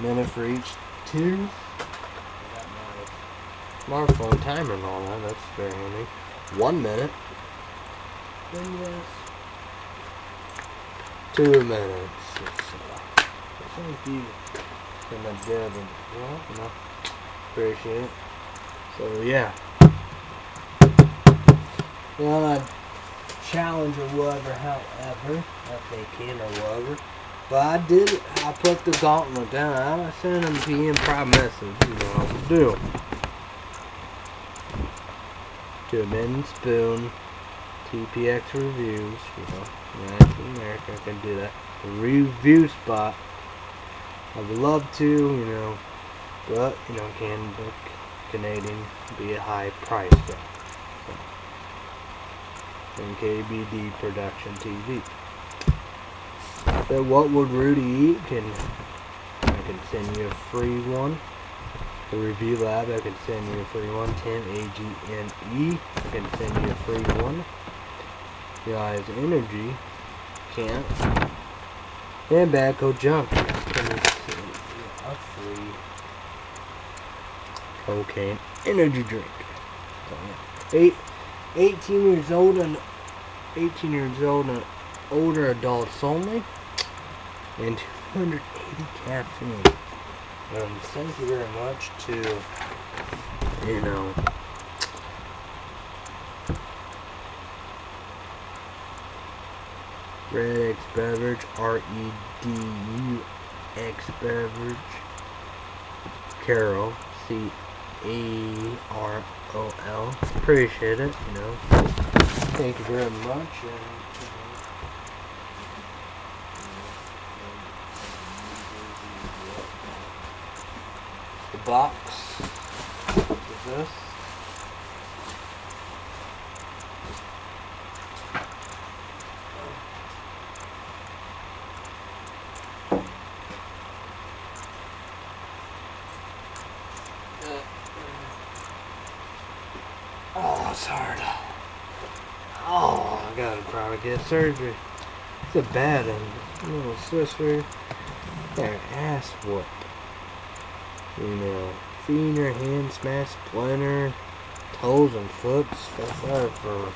minute for each two. I got my smartphone timer and all that. That's very handy. One minute. Then yes. Two minutes. It's, uh, thank you. And my dad and well, you know, appreciate it. So yeah. Well, I challenge or whatever, however, if they can or whatever. But I did, I put the gauntlet down. I sent you in private message, you know, what I would do. To Min Spoon, TPX Reviews, you know, United America, I can do that. Review spot. I would love to, you know, but, you know, can Canadian be a high price tag. And KBD Production TV. So what would Rudy eat? Can I can send you a free one. The review lab, I can send you a free one. 10 AGNE, I can send you a free one. Guys Energy, can't. And can send a free cocaine energy drink. Eight 18 years old and 18 years old and older adults only and 280 caffeine um, thank you very much to you know Redux Beverage R E D U X Beverage. Carol, C A R O L. Appreciate it, you know. Thank you very much. Box is this. Oh, it's hard. Oh, I gotta probably get surgery. It's a bad one. Little sister. Their ass whooped. You know, finger, hand smash, splinter, toes and foots. That's hard for.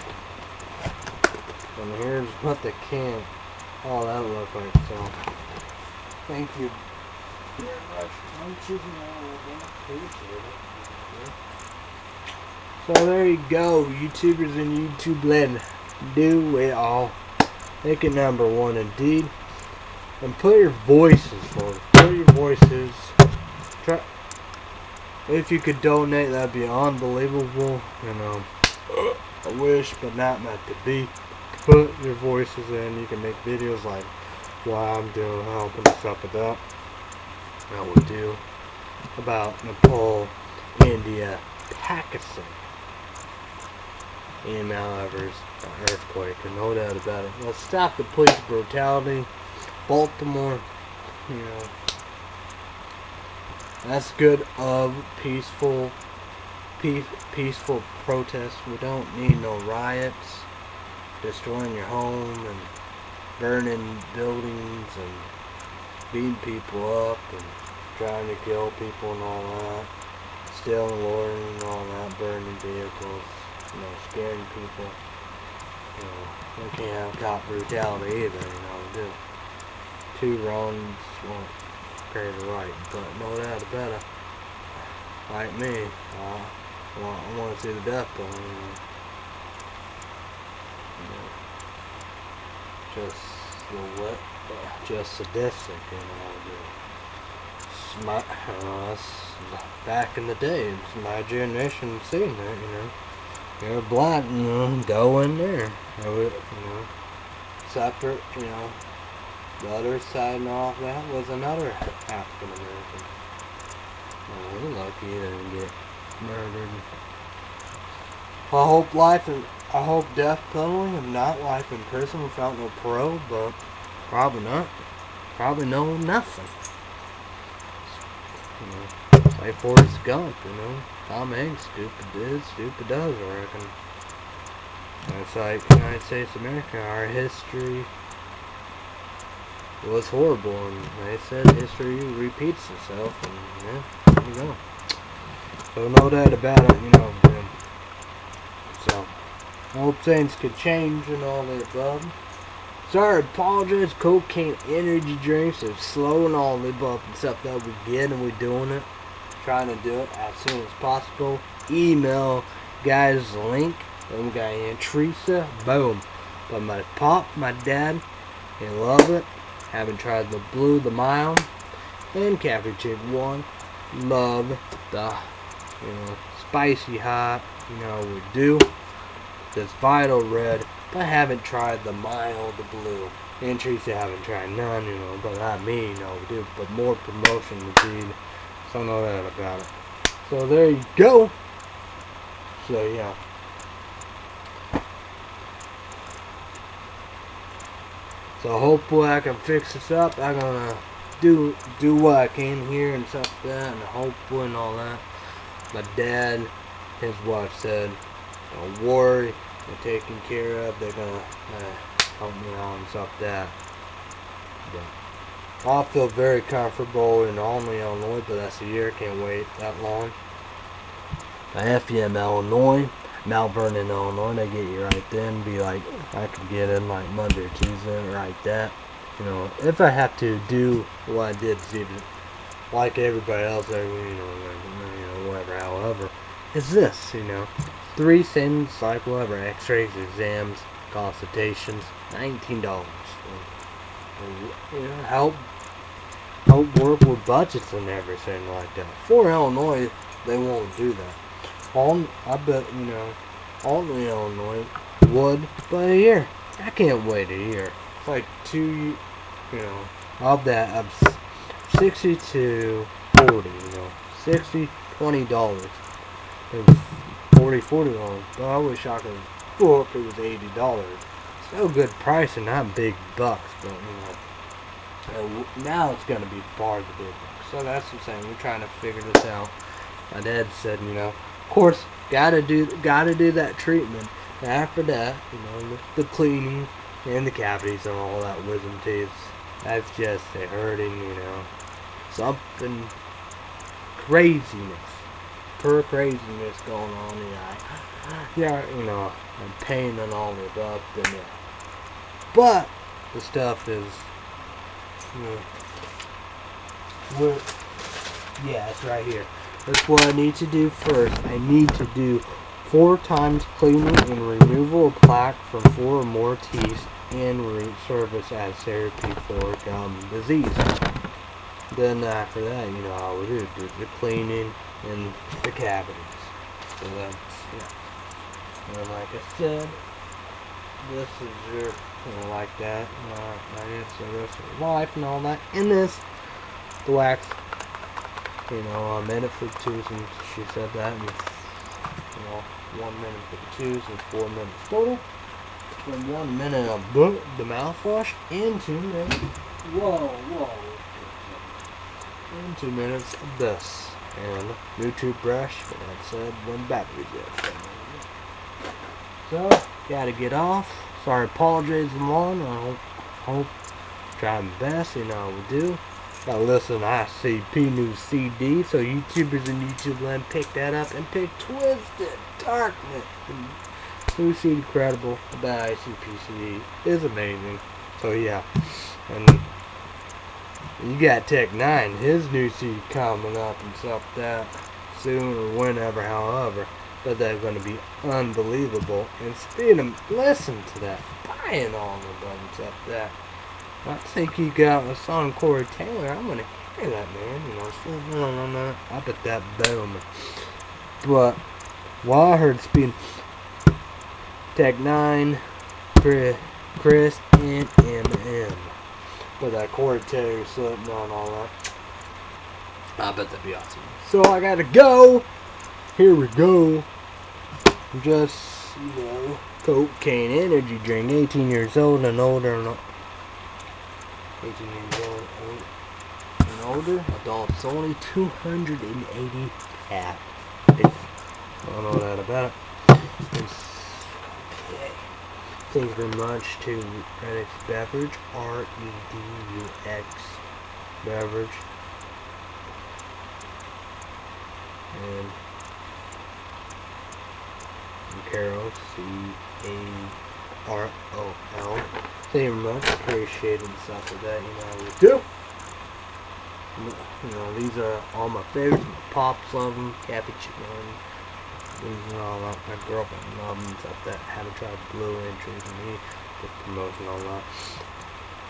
And here's what they can. Oh, that look like so. Thank you very much. It. So there you go, YouTubers and YouTube land. Do it all. Make it number one indeed. And put your voices forward. Put your voices. Try. If you could donate, that'd be unbelievable. You know, I wish, but not meant to be. Put your voices in. You can make videos like what I'm doing, helping us up with that. I would do about Nepal, India, Pakistan and Malivers earthquake, and no doubt about it. Let's stop the police brutality. Baltimore, you know, that's good of peaceful, peace, peaceful protests. We don't need no riots, destroying your home and burning buildings and beating people up and trying to kill people and all that, stealing, loitering and all that, burning vehicles you know, scaring people. You know, we can't have cop brutality either, you know, we do. Two wrongs won't right, but no doubt about it. Like me, uh, I want, I want to see the death penalty, you know. You know, just the what? Just sadistic, you know. The, my, uh, that's back in the day, it's my generation seeing that, you know you're black, you know, go in there. You know, separate, you know. The other side and all that was another African American. Well, we're lucky he didn't get murdered. I hope life and I hope death penalty and not life in prison without no parole, but probably not. Probably no nothing. You know, like Forrest Gump, you know. Tom Hanks, stupid did, stupid does, I reckon. It's like United States of America, our history was horrible, and they said history repeats itself, and yeah, there you go. So no doubt about it, you know. So, I hope things could change and all that above. Sorry, apologize. Cocaine energy drinks are slow and all the above and stuff that we get, and we're doing it trying to do it as soon as possible. Email guys link. Them guy and Teresa. Boom. But my pop, my dad, they love it. Haven't tried the blue, the mild, and Cafe Chick one. Love the you know spicy hot. You know we do. This Vital Red, but haven't tried the mild, the blue. And Teresa haven't tried none, you know, but not me, you know, we do. But more promotion indeed. So know that about it. So there you go. So yeah. So hopefully I can fix this up. I'm gonna do do what I can here and stuff like that and hopefully and all that. My dad, his wife said, don't worry, they're taken care of. They're gonna uh, help me out and stuff like that. But I feel very comfortable in Olney, Illinois, but that's a year. Can't wait that long. FEM, Illinois. Mount Vernon, Illinois. They get you right then. Be like, I could get in like Monday or Tuesday, right that. You know, if I have to do what I did, like everybody else, you know, you know, whatever, however, is this, you know, three things like whatever, X-rays, exams, consultations, nineteen dollars. You know, help help work with budgets and everything like that. For Illinois, they won't do that. All I bet you know, all the Illinois would, but a year. I can't wait a year. It's like two, you know, of that, of 60 to 40, you know, 60, 20 dollars. 40, 40 dollars. But I wish I could go if it was 80 dollars. So good price and not big bucks, but you know, uh, now it's gonna be far the big bucks. So that's what I'm saying. We're trying to figure this out. My dad said, you know, of course, gotta do, gotta do that treatment. After that, you know, the, the cleaning and the cavities and all that wisdom teeth. That's just a hurting, you know, something craziness, per craziness going on. in Yeah, *sighs* yeah, you know, and pain and all the above. Then yeah, but the stuff is, you know, yeah, it's right here. That's what I need to do first. I need to do four times cleaning and removal of plaque from four or more teeth and root service as therapy for gum disease. Then after that, you know, I would do the cleaning and the cavities. So that's, yeah. And like I said, this is your, you know, like that. Uh, I guess the rest of your life and all that. And this, the wax, you know, a minute for two, and she said that, and, you know, one minute for the twos and four minutes total. From one minute of the, the mouthwash and two minutes. Whoa, whoa. And two minutes of this. And new toothbrush, but that said when battery's dead. So, gotta get off. Sorry, apologize long. I hope, hope, try my best, you know I will do. Gotta listen to ICP News CD, so YouTubers and YouTube land pick that up and pick Twiztid Darkness. New CD Credible about ICPCD is amazing. So yeah, and you got Tech N9ne, his new CD coming up and stuff that soon or whenever, however. But that's going to be unbelievable. And of, listen to that, buying all the buttons up that. I think he got a song Corey Taylor. I'm gonna hear that man. You know, sitting on that. I bet that boom. But while I heard speaking Tech N9ne, Krizz, Krizz and MM. But that Corey Taylor sitting on all that. I bet that'd be awesome. So I gotta go. Here we go. Just you know, cocaine energy drink. 18 years old and older. 18 years old and older adults only 280 cat. I don't know that about okay. Thanks very much to Redux Beverage, R E D U X Beverage. And Carol, C A R O L. Thank you very much. Appreciate it and stuff like that. You know, we do. You know, these are all my favorites. My Pops love them. Cappy Chicken. These are all that. My girlfriend loves them. Stuff that. Haven't tried blue entries and me. The promotion all that.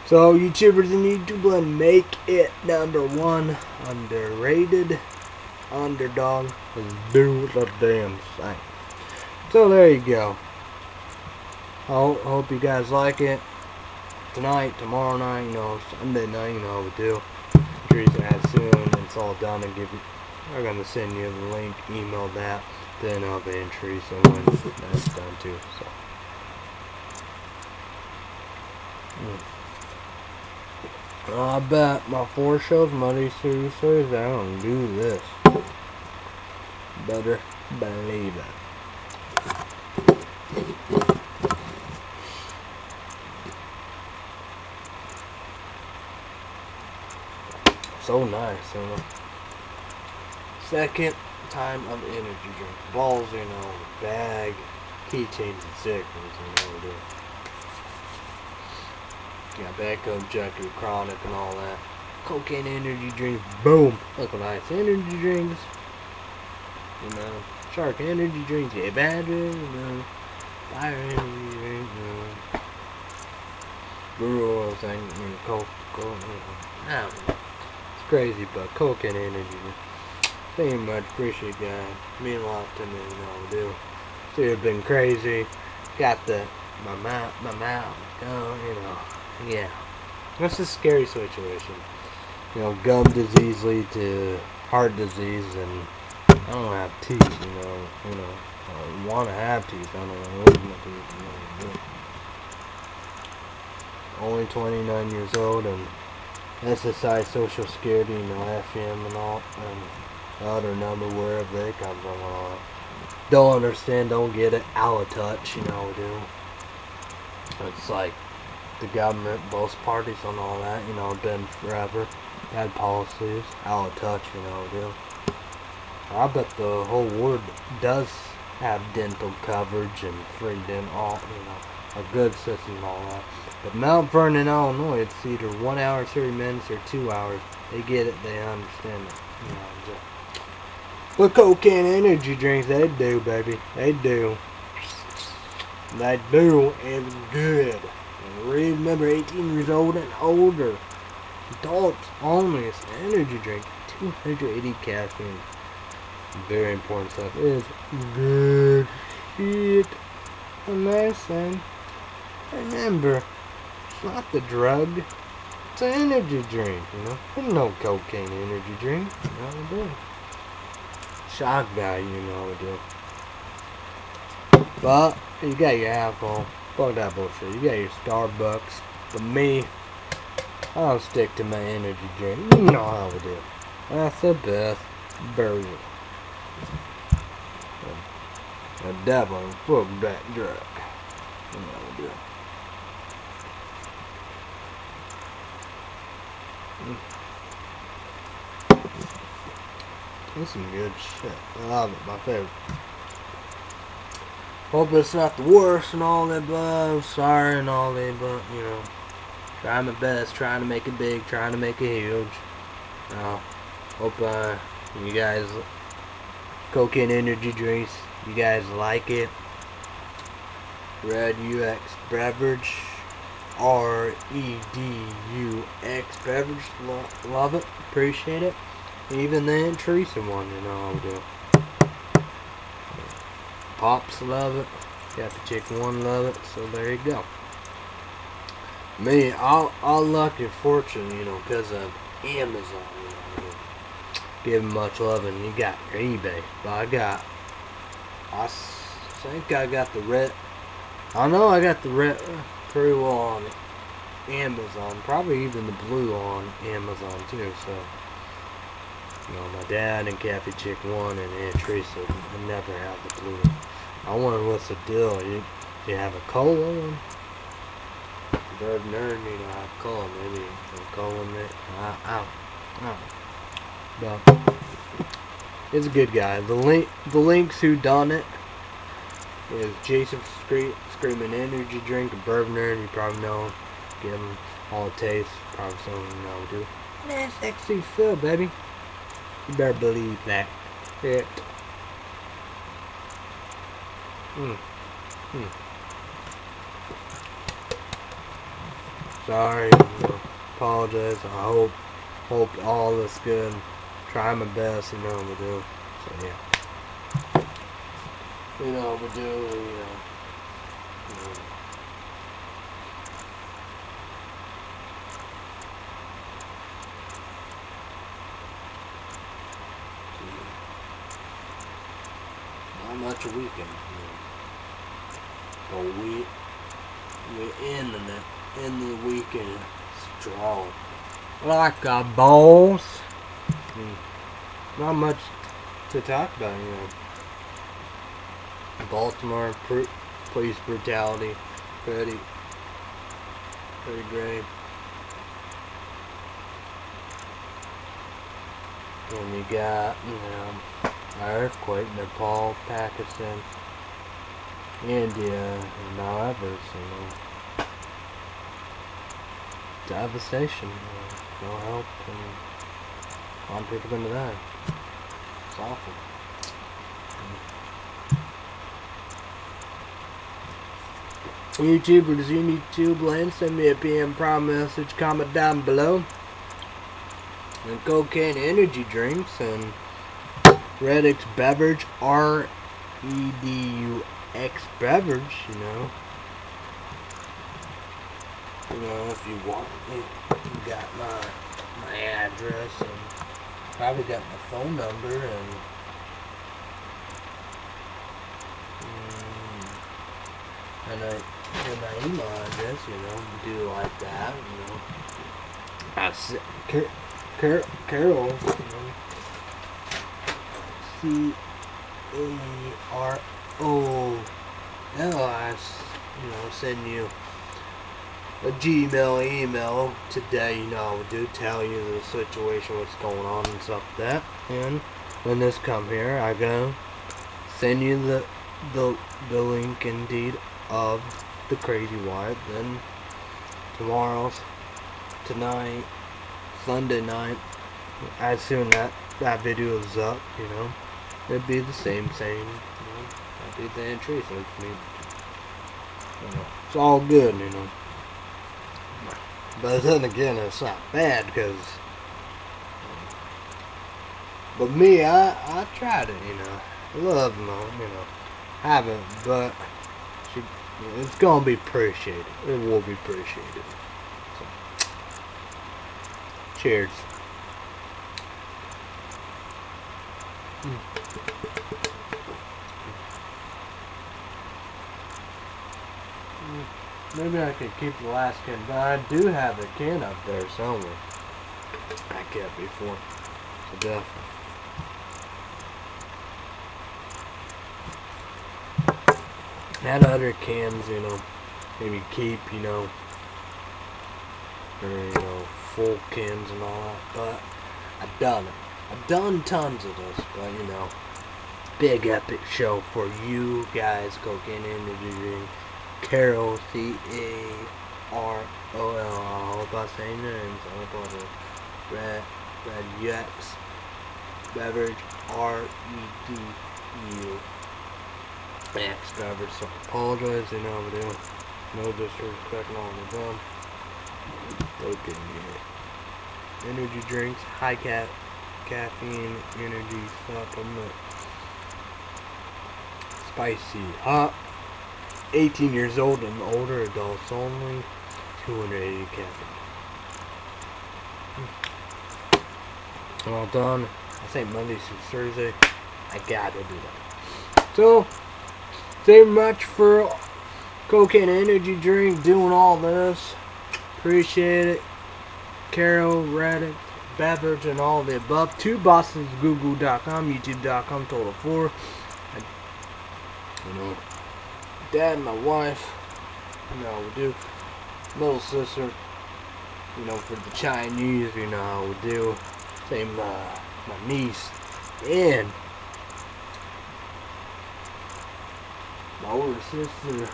So, YouTubers and YouTube and make it number one. Underrated. Underdog. Let's do the damn thing. So, there you go. I hope you guys like it tonight, tomorrow night, you know, Sunday night, you know, we do. Trees as soon it's all done and give you, I'm gonna send you the link, email that, then I'll be entry, so when that's done too, so. Mm. I bet my four shows, Monday through Thursday, I don't do this. Better believe it. So nice, you know. Second time of energy drink. Balls, you know, bag, keychains and stickers, you know, dude. Got backup Jucker, Chronic and all that. Cocaine energy drinks, boom. Look at nice energy drinks. You know, shark energy drinks, yeah, badger, you know. Fire energy drinks, you know. Brew oil thing, you know, Coke, you know. I don't know. Crazy, but Coke and energy. Thank you much. Appreciate guys. Mean a lot to me, you know, do. See, it's been crazy. Got the my mouth, my mouth, oh, you know, yeah. That's a scary situation. You know, gum disease lead to heart disease, and I don't have teeth. You know, you know, I want to have teeth. I don't want to lose my teeth. You know, only 29 years old and SSI Social Security, you know, and all, and other number wherever they come from and all. Um, uh, don't understand, don't get it, out of touch, you know, do. It's like the government, both parties on all that, you know, been forever. had policies, out of touch, you know, do. I bet the whole world does have dental coverage and free dental, you know, a good system and all that. But Mount Vernon, Illinois, it's either one hour, 30 minutes, or two hours. They get it, they understand it. You know, but cocaine energy drinks, they do, baby. They do. They do, and good. And remember, 18 years old and older. Adults only. It's an energy drink. 280 caffeine. Very important stuff. It's good shit. Amazing. Remember, not the drug. It's an energy drink, you know. There's no cocaine energy drink. No, we do. Shock value, you know we do. But you got your alcohol. Fuck that bullshit. You got your Starbucks. But me, I don't stick to my energy drink. You know how we do. That's the best burger. The devil fuck that drug. You know we do. This some good shit. I love it. My favorite. Hope it's not the worst and all that, I'm sorry and all that, but you know, trying my best, trying to make it big, trying to make it huge. Uh, hope uh, you guys, cocaine energy drinks, you guys like it. Redux beverage, R E D U X beverage, Lo love it, appreciate it. Even then, Teresa know, I'll do. Pops love it. Got the chick one love it. So there you go. Me, I'll, I'll luck your fortune, you know, because of Amazon. You know, give much love and you got your eBay. But I got, I think I got the red. I know I got the red uh, well on Amazon. Probably even the blue on Amazon too. So. You know, my dad and Kathy Chick won, and Aunt Teresa never have the blue. I wonder what's the deal. You you have a cola one? BevNerd, you know, have cola maybe a cola in it. I, I, I But it's a good guy. The link, the links who done it is Jason Scree Screaming Energy Drink, a bourbon nerd. You probably know. Give them all it tastes. Probably someone you know do. That's SXePhil, baby. You better believe that. It. Hmm. Hmm. Sorry. Apologize. I hope hope all is good. Try my best, you know we do. So yeah. You know we do, you know. You know. Not much we can do. But we we're in the in the weekend strong. Like a balls. Hmm. Not much to talk about, you know. Baltimore police brutality, pretty, pretty great. And you got, you know, earthquake, Nepal, Pakistan, India, and now you know. Devastation, no help, and a lot of people gonna die. It's awful. YouTubers, you YouTube land, send me a PM prime message, comment down below. and cocaine energy drinks and Redux beverage R E D U X beverage, you know. You know, if you want me, you got my my address and probably got my phone number and mm, and I and my email address, you know, do like that, you know. I said, Car- Car- Carol, you know, C A R O L S, you know, send you a Gmail email today, you know, do tell you the situation, what's going on and stuff like that. And when this come here, I gonna send you the the the link indeed of the crazy wife. Then tomorrow's tonight, Sunday night, as soon that that video is up, you know, it'd be the same same. You know, I'd be the entry, so it's me. You know, it's all good, you know. But then again, it's not bad because. But me, I I tried it, you know. I love my, you know, Haven't, but she, it's gonna be appreciated. It will be appreciated. So, cheers. Hmm. Maybe I could keep the last can, but I do have a can up there somewhere. I kept before. So definitely. Had other cans, you know, maybe keep, you know, or, you know, full cans and all that, but I've done it. I've done tons of this, but, you know, big epic show for you guys, Cocaine Energy Drink. Carol, C A R O L. I hope I say names. I hope I. Red, Red X. Beverage, R E D U. X beverage. So I apologize, you know, but anyway, no disrespect on the them. Okay, yeah. Energy drinks, high cap, caffeine, energy supplement. Spicy, hot. 18 years old and older adults only. 280 caffeine. Hmm. All done. I think Monday through Thursday. I gotta do that. So, thank much for cocaine energy drink doing all this. Appreciate it. Carol, Redux, beverage, and all the above. Two bosses, google.com, youtube.com, total four. I, you know, dad, and my wife, you know, we do. Little sister, you know, for the Chinese, you know how we do. Same, uh, my niece, and my older sister,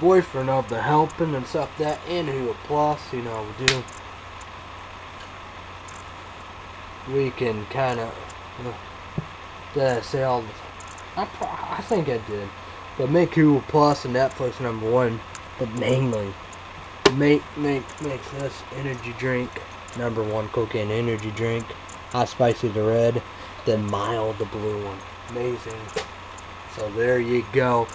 boyfriend of the helping and stuff that, and who a plus, you know, we do. We can kind of, did I say all I, I think I did. But make Google Plus and Netflix number one. But mainly, make make make this energy drink number one. Cocaine energy drink. Hot spicy the red, then mild the blue one. Amazing. So there you go.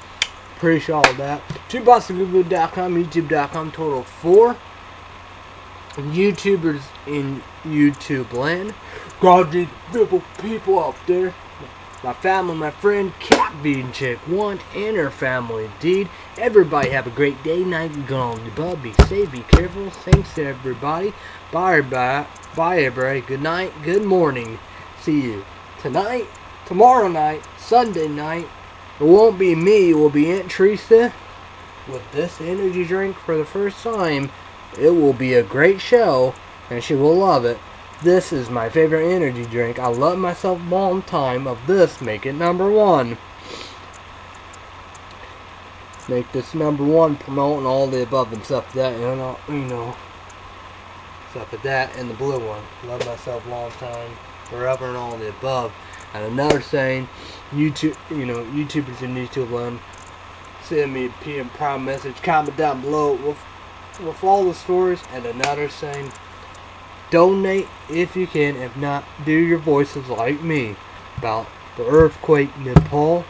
Appreciate all that. Two BostonGoogle.com, YouTube.com, total four. YouTubers in YouTube land. God, these people out there my family, my friend, Cat Bean Chick 1, and her family, indeed. Everybody have a great day, night, and go on the above. Be safe, be careful. Thanks to everybody. Bye, bye, bye, everybody. Good night, good morning. See you tonight, tomorrow night, Sunday night. It won't be me, it will be Aunt Teresa with this energy drink for the first time. It will be a great show, and she will love it. This is my favorite energy drink. I love myself long time of this. Make it number one. Make this number one, promoting all the above and stuff that, you know, you know, stuff like that, and the blue one. Love myself long time, forever and all the above. And another saying, YouTube, you know, YouTubers and YouTube land, send me a PM Prime message, comment down below with, with all the stories, and another saying, Donate if you can. If not, do your voices like me about the earthquake Nepal,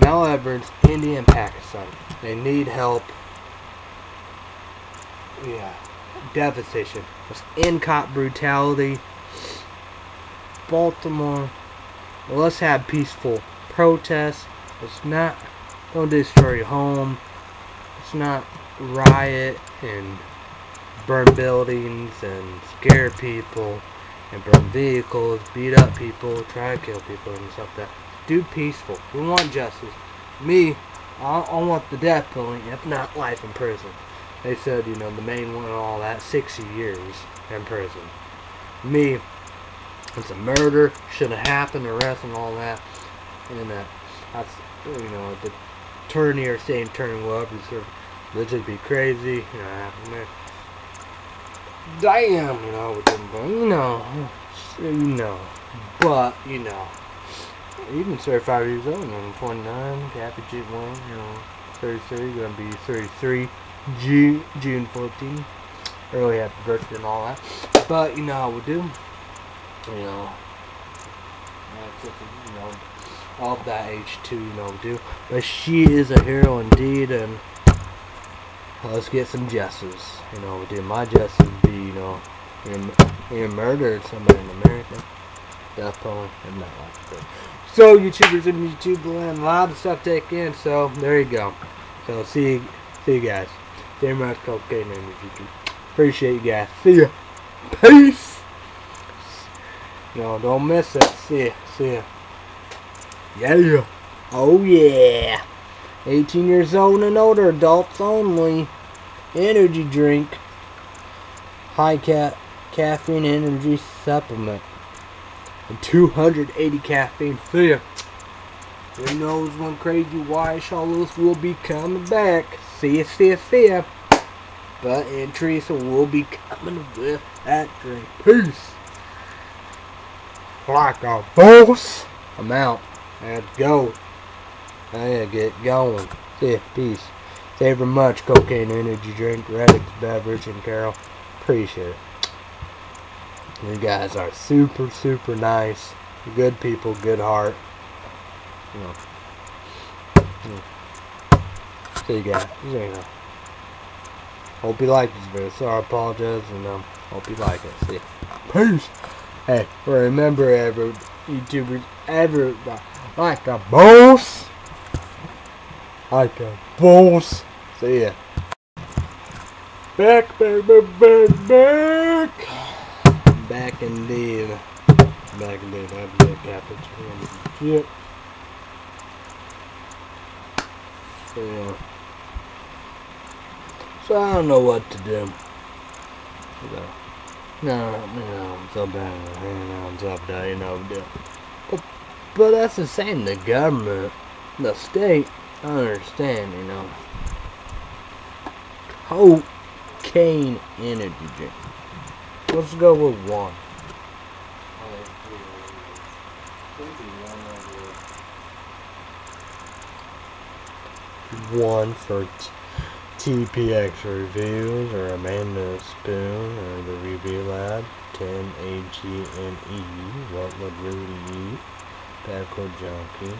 Mount Everest, India, and Pakistan. They need help. Yeah. Devastation. It's in-cop brutality. Baltimore. Let's have peaceful protests. It's not, don't destroy your home. It's not riot and burn buildings and scare people and burn vehicles, beat up people, try to kill people and stuff like that. Do peaceful. We want justice. Me, I, I want the death penalty, if not life in prison. They said, you know, the main one and all that, 60 years in prison. Me, it's a murder, should have happened, arrest and all that. And that, that's, you know, the attorney or same attorney this would be crazy, you know, damn, you know, you know, you know, but, you know, even 35 years old, and I'm 29, happy June 1, you know, 33, gonna be 33, June, June 14, early happy birthday and all that, but, you know, I would do, you know, you know, of that age too, you know, do, but she is a hero indeed, and let's get some justice. You know, do my justice be, you know, you, you murdered somebody in America. Death penalty, and not like that. So, YouTubers and YouTube land, a lot of stuff take in, so there you go. So, see you, see you guys. Damn much cocaine in the YouTube. Appreciate you guys. See ya. Peace. No, don't miss it. See ya. See ya. Yeah. Oh, yeah. 18 years old and older, adults only. Energy drink. High ca caffeine energy supplement. And 280 caffeine. See ya. Who knows when Crazy Wyatt Charles will be coming back. See ya, see ya, see ya. But and Teresa will be coming with that drink. Peace. Like a boss. I'm out. Let's go. I gotta get going. See ya. Peace. Savor much cocaine energy drink, Redux beverage, and Carol. Appreciate it. You guys are super, super nice. Good people, good heart. You know. See you guys. You know. Hope you like this video. So I apologize and um, hope you like it. See ya. Peace. Hey, remember ever YouTubers ever like a boss. Like a boss. See ya. Back, back, back, back, back. Back indeed. Back indeed. I've been captain. Yep. So, yeah. So I don't know what to do. So, no, no, I'm so bad. You know, I'm so bad, you know. But, but that's the same. The government, the state, I understand, you know. Cocaine energy drink. Let's go with one. One for TPX reviews or Amanda Spoon or the Review Lab. 10 AGNE. What would Rudy eat? Backward Junkie.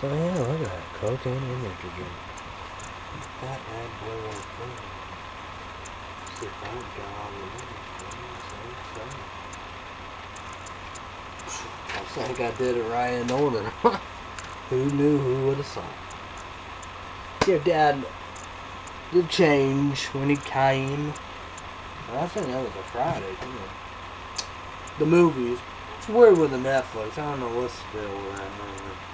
So yeah, look at that. Cocaine energy drink. That bad boy was cool. See if I got all the I think I did it right in order. *laughs* who knew who would have saw? Your dad did change when he came. I think that was a Friday, too. The movies. It's weird with the Netflix. I don't know what's that. I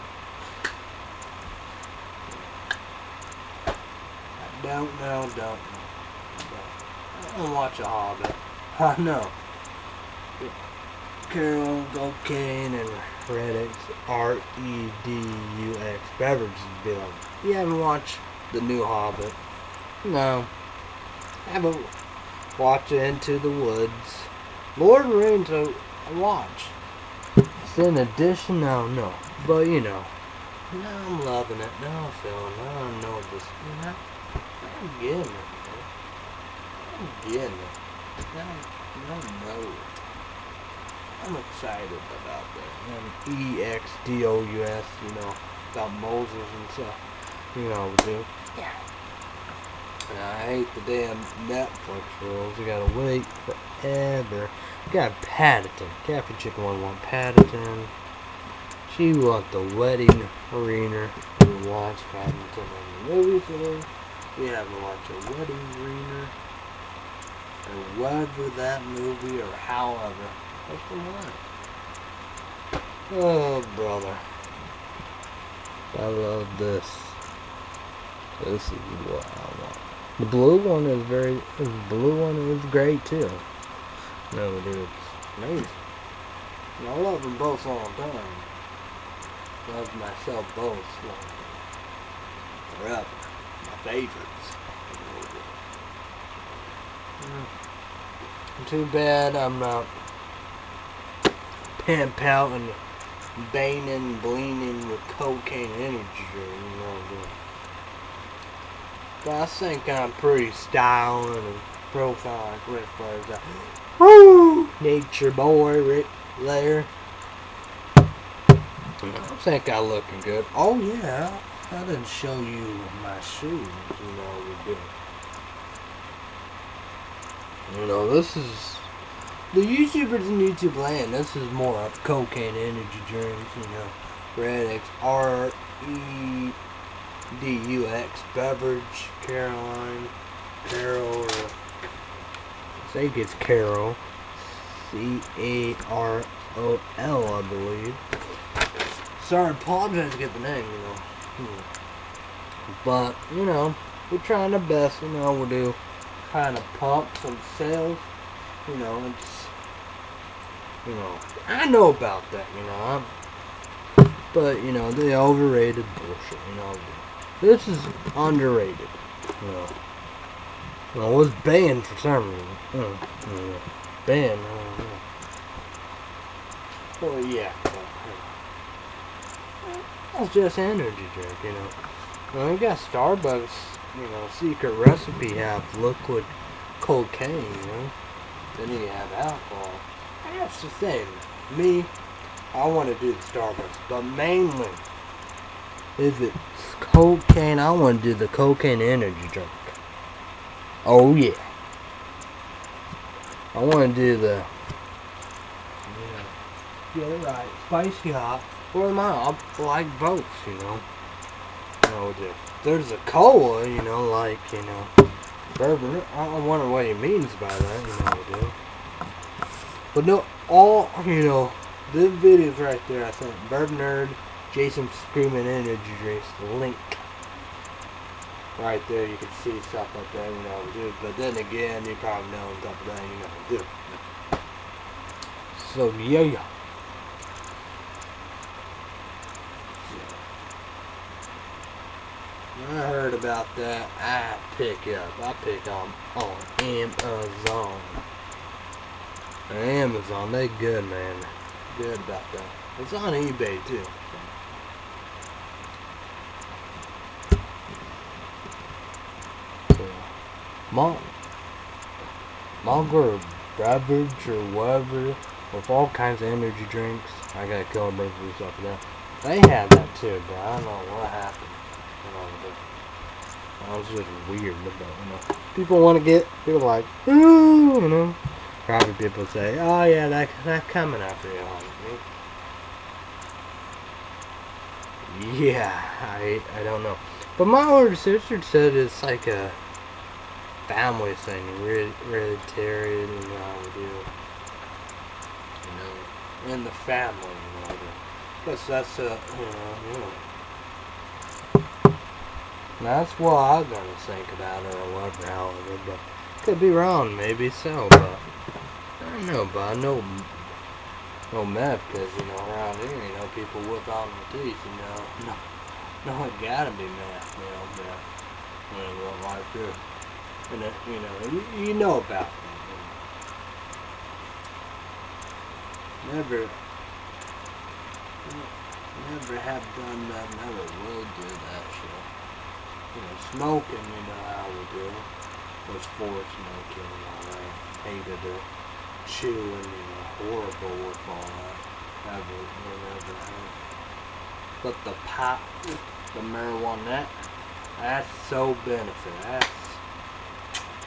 don't know, don't know. Don't watch a Hobbit. *laughs* I know. Carol, cocaine, and Redux, R-E-D-U-X, beverages Bill. you haven't watched the new Hobbit? No. I haven't watched Into the Woods. Lord of the Rings, I watch. It's an addition, no, no. But, you know, now I'm loving it. Now I'm feeling it. I don't know this, you know. I'm getting it. I'm getting it. I don't know. I'm excited about that. And E-X-D-O-U-S, you know, about Moses and stuff. You know, what we do. Yeah. And I hate the damn Netflix rules. You gotta wait forever. You got Paddington. Cafe Chicken one want Paddington. She want the wedding arena. We watch Paddington in the movie today. We haven't watched a wedding arena. Or whether that movie or however. What's the one? Oh brother. I love this. This is what I want. The blue one is very, the blue one is great too. No, it's amazing. And I love them both all the time. Love myself both. Like, forever. Favorites. Mm. Too bad I'm not pimp out and baning, bleaning with cocaine energy. You know, but I think I'm pretty styling and profile like Ric Flair's like, Woo! Nature boy Ric Flair. I think I'm looking good. Oh yeah, I didn't show you my shoes, you know, we did. You know, this is the YouTubers in YouTube land. This is more of cocaine energy drinks, you know. Redux R E D-U-X, Beverage, Caroline, Carol, think it's Carol, C-A-R-O-L, I believe. Sorry, apologize to get the name, you know. But, you know, we're trying our best, you know, we'll do kind of pump some sales, you know, it's, you know, I know about that, you know, I'm, but, you know, the overrated bullshit, you know, this is underrated. You know. Well, it was banned for some reason. Oh, yeah. Banned. Well, yeah. That's just energy drink, you know. Well, you got Starbucks, you know, secret recipe have liquid cocaine, you know. Then you have alcohol. That's the thing. Me, I want to do the Starbucks, but mainly, if it's cocaine, I want to do the cocaine energy drink. Oh yeah. I want to do the, yeah, it right, spicy hot, or my, I like both, you know. Oh, you know, there's a cola, you know, like, you know, bourbon. I wonder what he means by that, you know, do. But no, all, you know, this video's right there, I think. Bourbon Nerd, Jason Screaming Energy Drinks, the link. Right there, you can see stuff like that, you know, dude. But then again, you probably know stuff that, you know, dude. So, yeah, yeah. When I heard about that, I pick up. I pick on on Amazon. Amazon, they good, man. Good about that. It's on eBay too. Malt, Mulger beverage or whatever with all kinds of energy drinks. I gotta kill a burger stuff for that. They had that too, but I don't know what happened. I was just weird about you know. People want to get people like ooh, you know. Probably people say, oh yeah, that that coming after you. Yeah, I I don't know. But my older sister said it's like a family thing, hereditary, you know how we do. You know, in the family, you know. Because that's a, you know, you know. That's what I'm gonna think about it or whatever, however, but could be wrong, maybe so, but I don't know, but I know no meth, because, you know, around here, you know, people whip out the teeth, you know, *laughs* no, no, it gotta be meth, you know, but, you know, like this. And, uh, you know, you, you know about them. Never, never have done that, never will do that. You know, smoking, you know how we do. was forced smoking and all that. Hated it. Chewing and horrible with all that. Ever, had. But the pot, the marijuana, that's so benefit. That's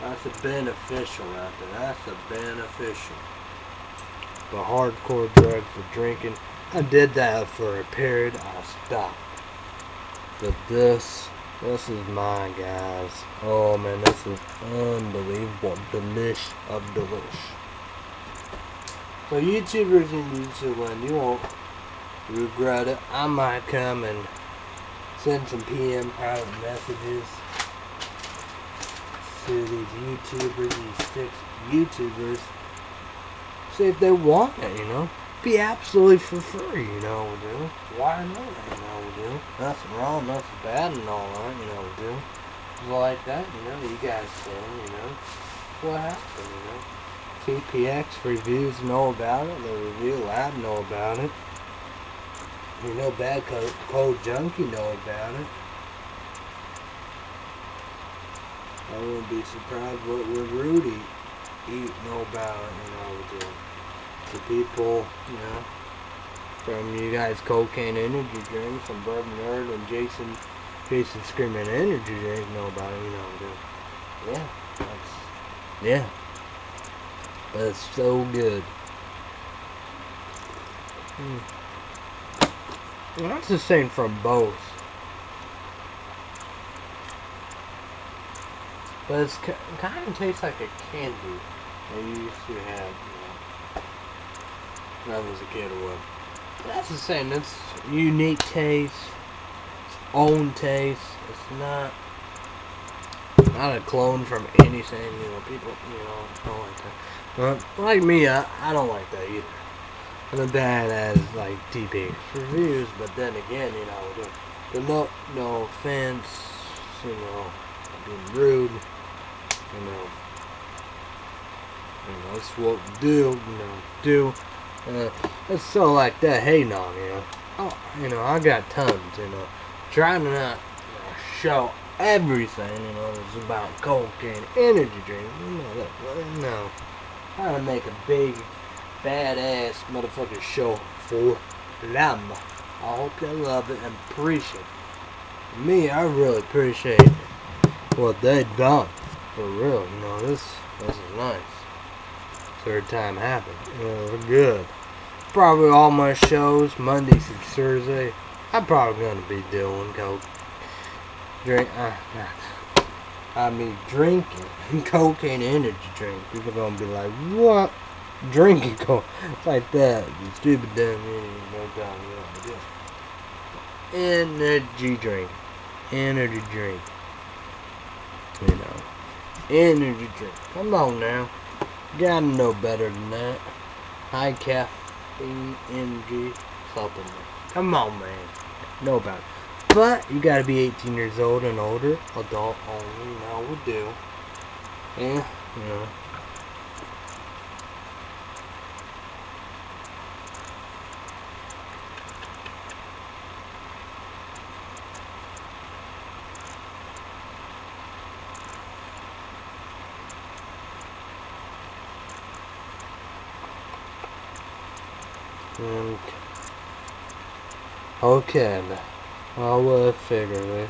that's a beneficial right there. That's a beneficial. The hardcore drugs, the drinking, I did that for a period. I stopped. But this, this is mine, guys. Oh man, this is unbelievable. Delish of delish. So YouTubers in YouTube land, you won't regret it. I might come and send some PM private messages to these YouTubers, these six YouTubers. See if they want it, you know be absolutely for free, you know we do. Why not, you know we do. Nothing wrong, nothing bad and all that, you know we do. Like that, you know, you guys saying, you know, what happened, you know. TPX reviews know about it, the review lab know about it. You know Bad Cold, cold Junkie know about it. I wouldn't be surprised what would Rudy eat know about it, you know we do to people, you know, from you guys cocaine energy drinks from BevNerd and Jason Jason Screaming Energy Drink know about it, you know, dude. Yeah, that's yeah. That's so good. Mm. That's the same from both. But it's kind of tastes like a candy that you used to have. When I was a kid or what. That's the same. It's unique taste. Its own taste. It's not not a clone from anything, you know, people, you know, don't like that. But like me, I, I don't like that either. I'm not bad as like TP reviews, but then again, you know, the, no no offense, you know, being rude, you know, you know, that's what we do, you know, do. Uh, it's so like that hating on, you know. Oh, you know, I got tons, you know. Trying to not you know, show everything, you know, it's about cocaine, energy drink, you know, that, no. Trying to make a big, badass motherfucking show for them. I hope they love it and appreciate it. Me, I really appreciate what they done. For real, you know, this, this is nice third time happened. Uh, good. Probably all my shows, Monday through Thursday, I'm probably going to be doing coke. Drink, uh, I mean drinking *laughs* cocaine energy drink. People gonna be like, what? Drinking coke like that? You stupid dumb idiot. No time. Energy drink. Energy drink. You know. Energy drink. Come on now. Gotta know better than that. High caffeine energy supplement. Come on, man. Know about it. But you gotta be 18 years old and older. Adult only. Now we do. Yeah, you know. And okay, well, I figure they,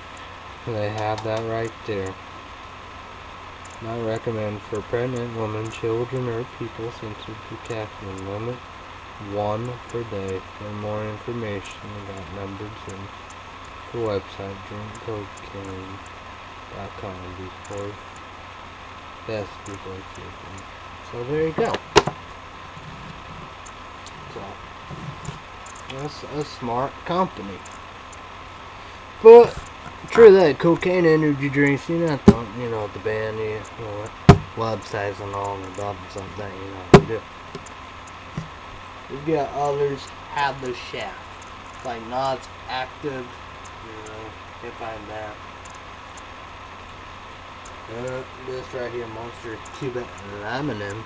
they have that right there. I recommend for pregnant women, children, or people sensitive to caffeine limit one per day. For more information about numbers and the website drinkcocaine.com before best before. So there you go. So. That's a smart company. But true that cocaine energy drinks, you know, you know the band, you know, websites and all and blah blah something, you know, do. We got others have the shaft, like not active, you know, can't find that. Uh, this right here, Monster Cuban Lemon.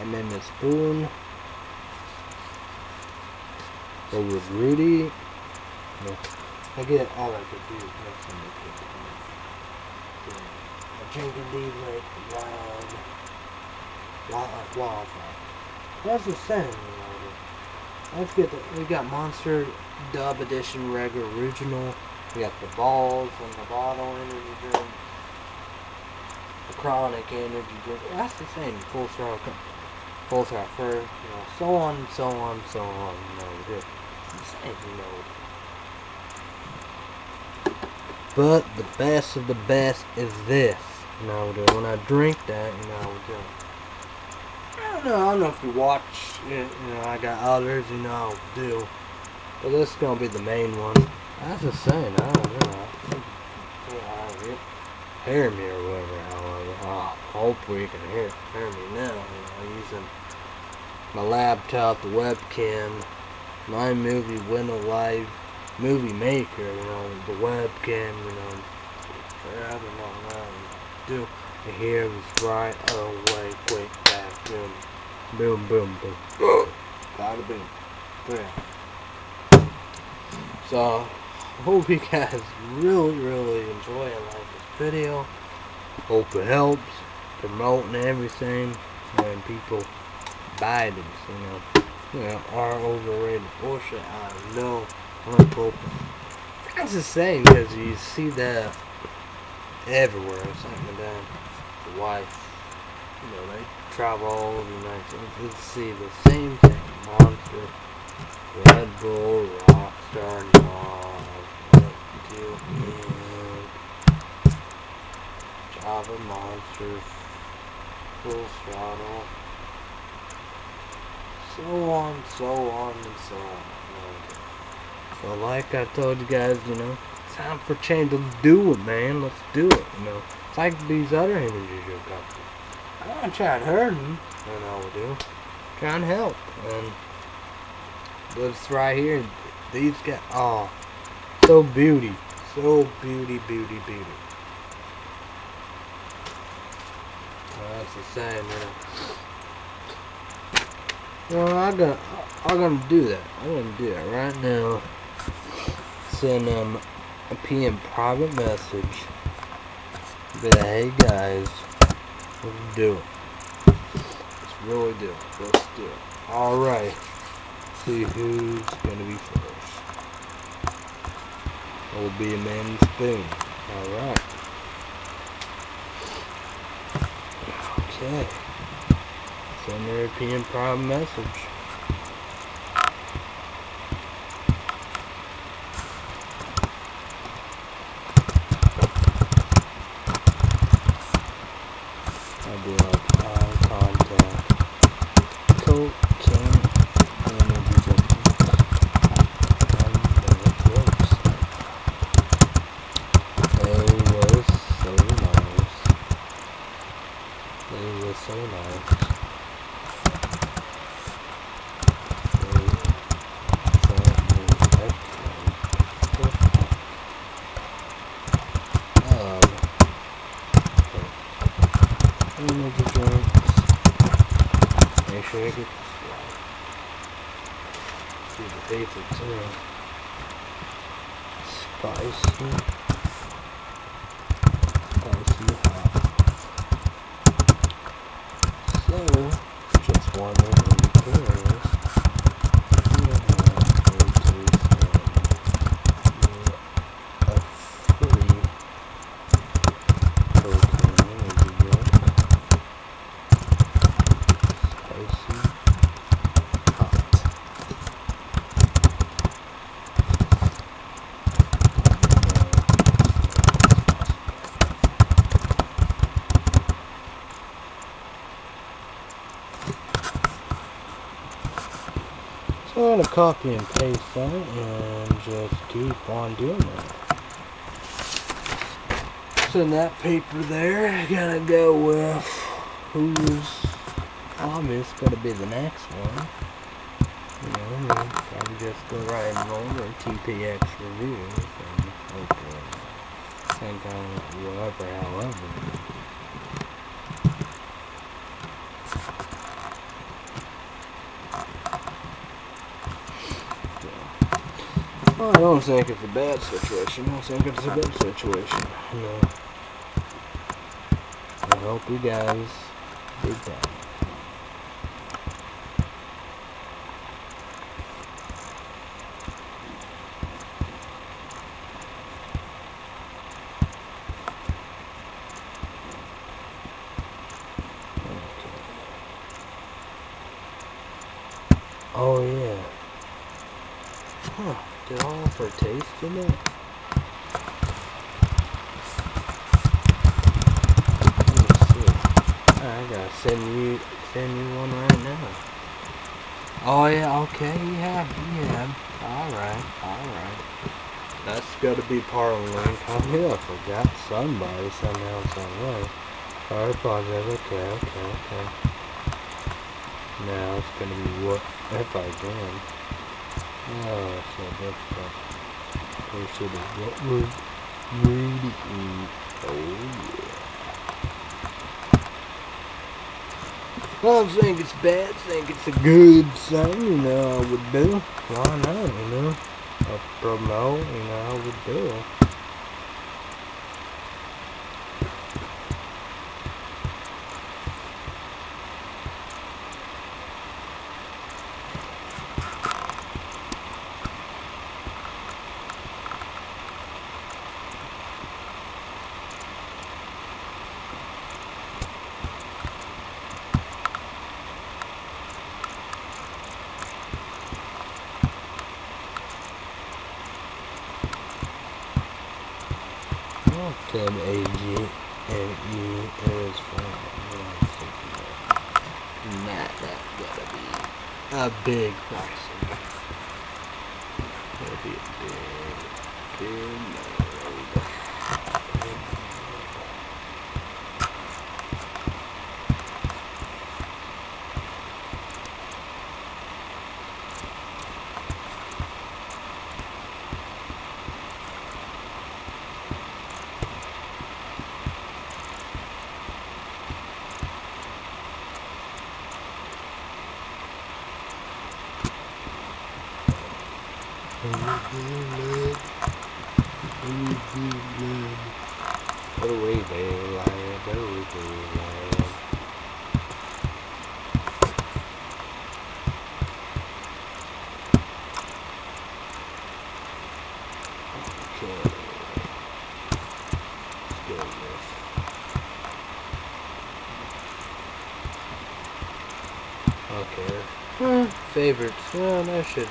And then the spoon. Or with Rudy. No. I get all that confused. I'm drinking these like wild, wild like wildfire. That's the same. Let's get the. We got Monster Dub Edition Regular Original. We got the balls and the bottle energy drink. The chronic energy drink. That's the same. Full throttle. Co- Full throttle. You know. So on, so on, so on. You know. Just. You know. But the best of the best is this. You know, when I drink that, you know, dude, I don't know. I don't know if you watch it. You know, I got others. You know, do. But this is gonna be the main one. That's the same. I don't know. I Hear me or whatever. However, oh, hopefully you can hear hear me now. You know, using my laptop, the webcam, my movie Window Live movie maker. You know, the webcam. You know, I don't know. Don't do. And here was right away, quick, fast, boom, boom, boom, boom. *coughs* Gotta boom. Boom. So, *laughs* hope you guys really, really enjoy and like this video. Hope it helps promoting everything and people this, you know. You know, our overrated bullshit. I know. I'm hoping. That's the same because you see that everywhere. It's happening down. The wife, you know, they travel all over the United States. You see the same thing. Monster, Red Bull, Rockstar, Nog, Deal Java Monster, Full Throttle, so on, so on, and so on. So like I told you guys, you know, time for change. Let's do it, man. Let's do it, you know. It's like these other energy drink companies. I'm trying to hurt them, I will do. Trying to help, and this right here, these got oh, so beauty, so beauty, beauty, beauty. Well, that's the same, man. Well, I'm gonna, I'm gonna do that. I'm gonna do that right now. Send them a PM private message. Like, hey guys, let's do it. Let's really do it. Let's do it. Alright. See who's gonna be first. It will be a man spoon. Alright. Okay. Send a European Prime message. I do like eye contact. Cocaine energy drink. And then it works. They were so nice. They were so nice. They sent me excellent. I love energy drinks. Make sure I get see the paper too. Spicy. Spicy hot. So, just wondering in case you have a taste of a free protein energy drink. Spicy hot. So I'm gonna copy and paste that and just keep on doing that. Send that paper there. I Gotta go with who's obvious gonna be the next one. You know, probably just go right and over TPX reviews and uh, kind of whatever, however. Well, I don't think it's a bad situation. I think it's a good situation. You know. I hope you guys did that. I apologize, okay, okay, okay. Now it's gonna be what if I can. Oh, so difficult. Where should it what would really eat? Oh yeah. I don't think it's bad, I think it's a good thing, you know, I would do. Why not, you know? A promote, you know, I would do. Favorites. Well, I should.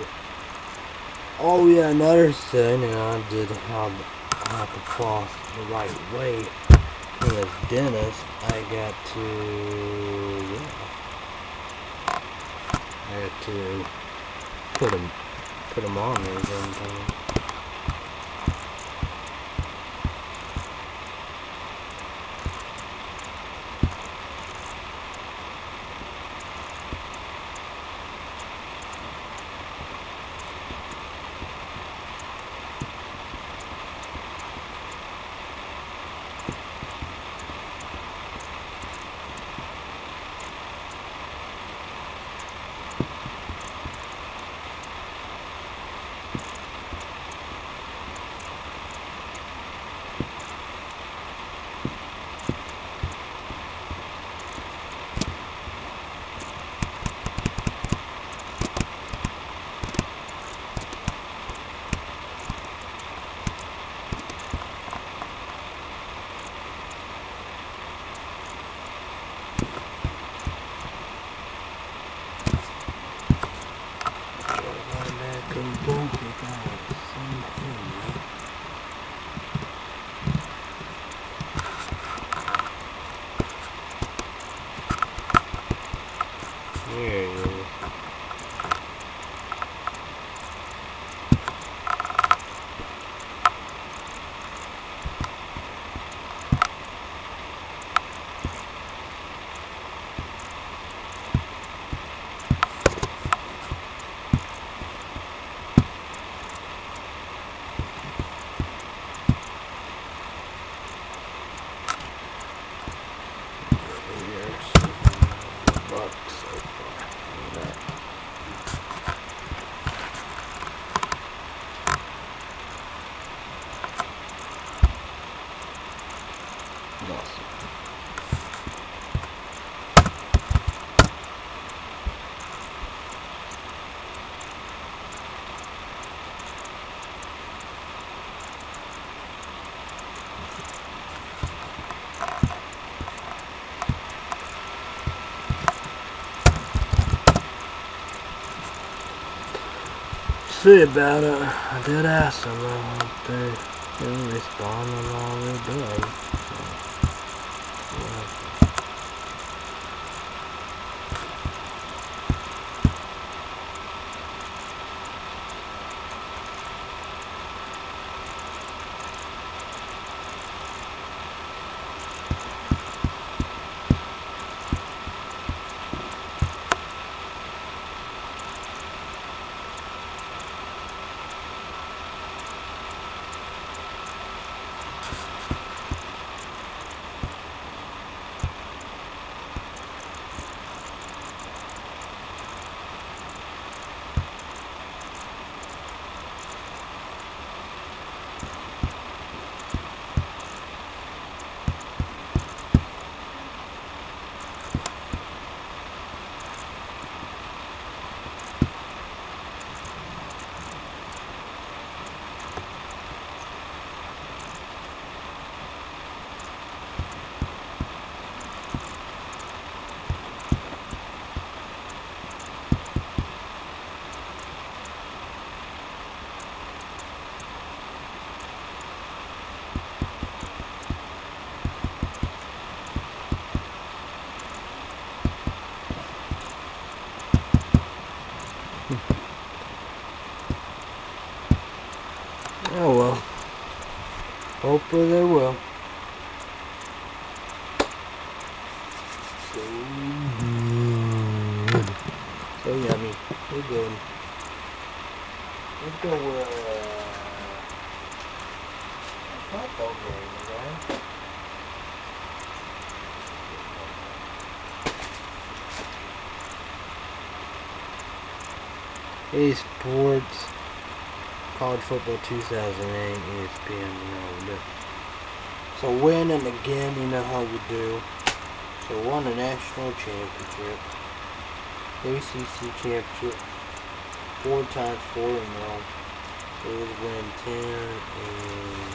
Oh yeah, another thing, and I did have have to floss the right way. As Dennis, I got to yeah, I had to put them put them on there sometime. See about it. I did ask them if they didn't respond and all they did. So, yeah. Oh well. Hopefully they will. So. So yummy. So good. Let's go with uh, football game, right? Hey, sports. College Football 2008 ESPN, you So winning again, you know how we do. So won a national championship, ACC championship, four times, four in a row. So it win 10 and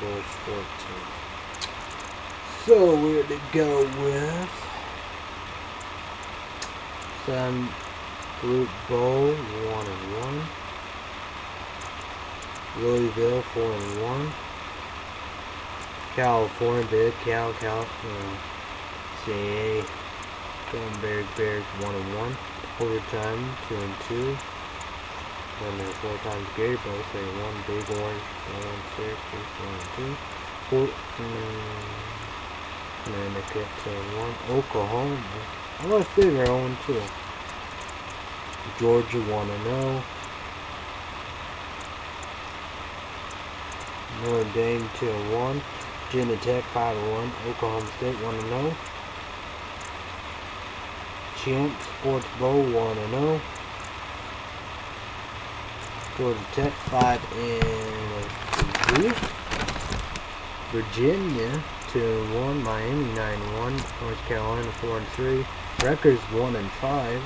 Bulls 14. So we're to go with Sun Group Bowl 1 and 1. Louisville 4 and 1. California Big Cal Cal you know, CA Golden Bears 1 and 1. Overtime 2 and 2. Then there four times Gary both say one big orange, one six, one two. Four um, Connecticut one. Oklahoma. I want to figure on two. Georgia one and zero. Notre Dame two and one. Virginia Tech five and one. Oklahoma State one and zero. Champs Sports Bowl one and zero. Georgia Tech 5 and 2. Virginia 2 1. Miami 9-1, North Carolina 4 and 3. Rutgers 1 and 5.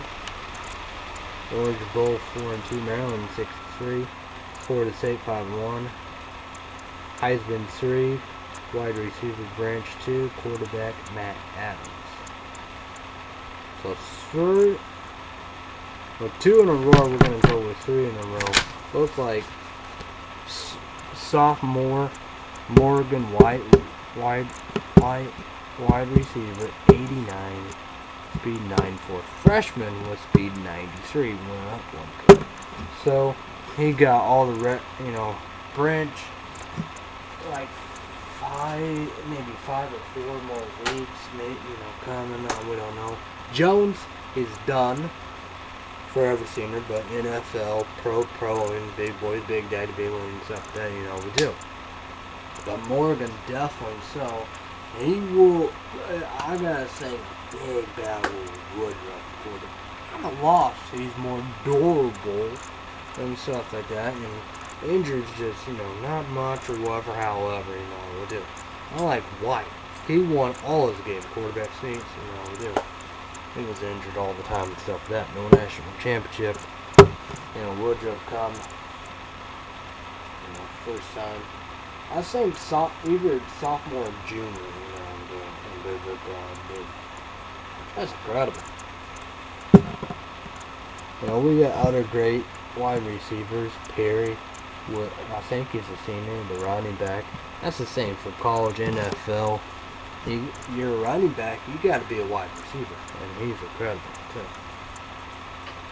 Orange Bowl 4 and 2. Maryland 6 and 3. Florida State 5 and 1. Heisman 3. Wide receiver branch 2. Quarterback Matt Adams. So three. Well, two in a row. We're gonna go with three in a row both like sophomore Morgan White, wide, wide, wide receiver, 89, speed 94. Freshman was speed 93, went up one So he got all the, re you know, branch, like five, maybe five or four more weeks, maybe you know, coming. on. we don't know. Jones is done. Forever senior, but NFL, pro, pro, and big boys, big daddy, big and stuff that you know we do. But Morgan definitely so. He will. Uh, I gotta say, big battle with Woodruff. Kind of loss. He's more durable and stuff like that. And injuries just, you know, not much or whatever, however, you know, we do. I like White. He won all his games, quarterback sneaks, you know, we do. He was injured all the time and stuff like that. No national championship. You know, Woodruff come. You know, first time. I think so, either sophomore or junior, you know, and, and uh, That's incredible. You know, we got other great wide receivers. Perry, what I think he's a senior, the running back. That's the same for college, NFL. You, you're a running back, you got to be a wide receiver, and he's incredible too.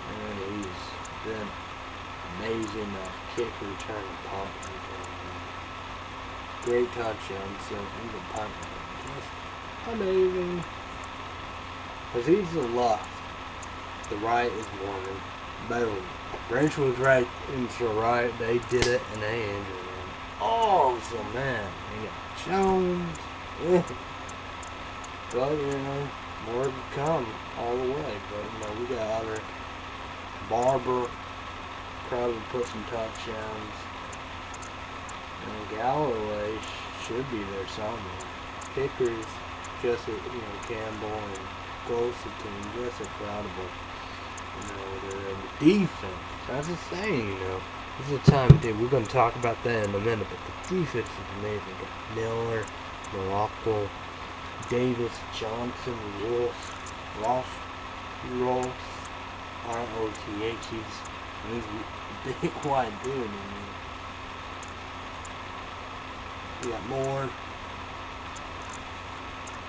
And he's been amazing uh, kick return and punt. Great touchdown, so even punt just amazing. Cause he's the left, the right is Morgan. Boom. Branch was right into the right. They did it and they injured him. Oh, so man, they got Jones. But you know, more to come all the way. But you know, we got other Barber probably put some touchdowns. And Galloway should be there somewhere. Kickers, just you know, Campbell and Golston, just incredible. You know, they're in the defense. That's the thing, you know. This is a time, dude, we're going to talk about that in a minute, but the defense is amazing. Miller, Morocco, Davis, Johnson, Wolf, Ross, Ross, R-O-T-H. He's, *laughs* a big white dude. We got more.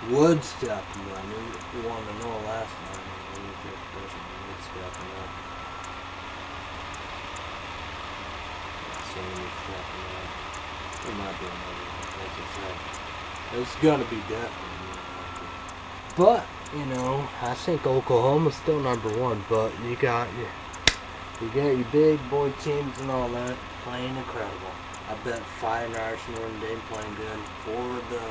Wood stuff, mean, we wanted to know last time. We I mean, stepping up. Sammy stepping up. There might be another one, that's a fact. It's gonna be definitely. But, you know, I think Oklahoma's still number one, but you got your you got your big boy teams and all that playing incredible. I bet five Irish Notre Dame playing good. For the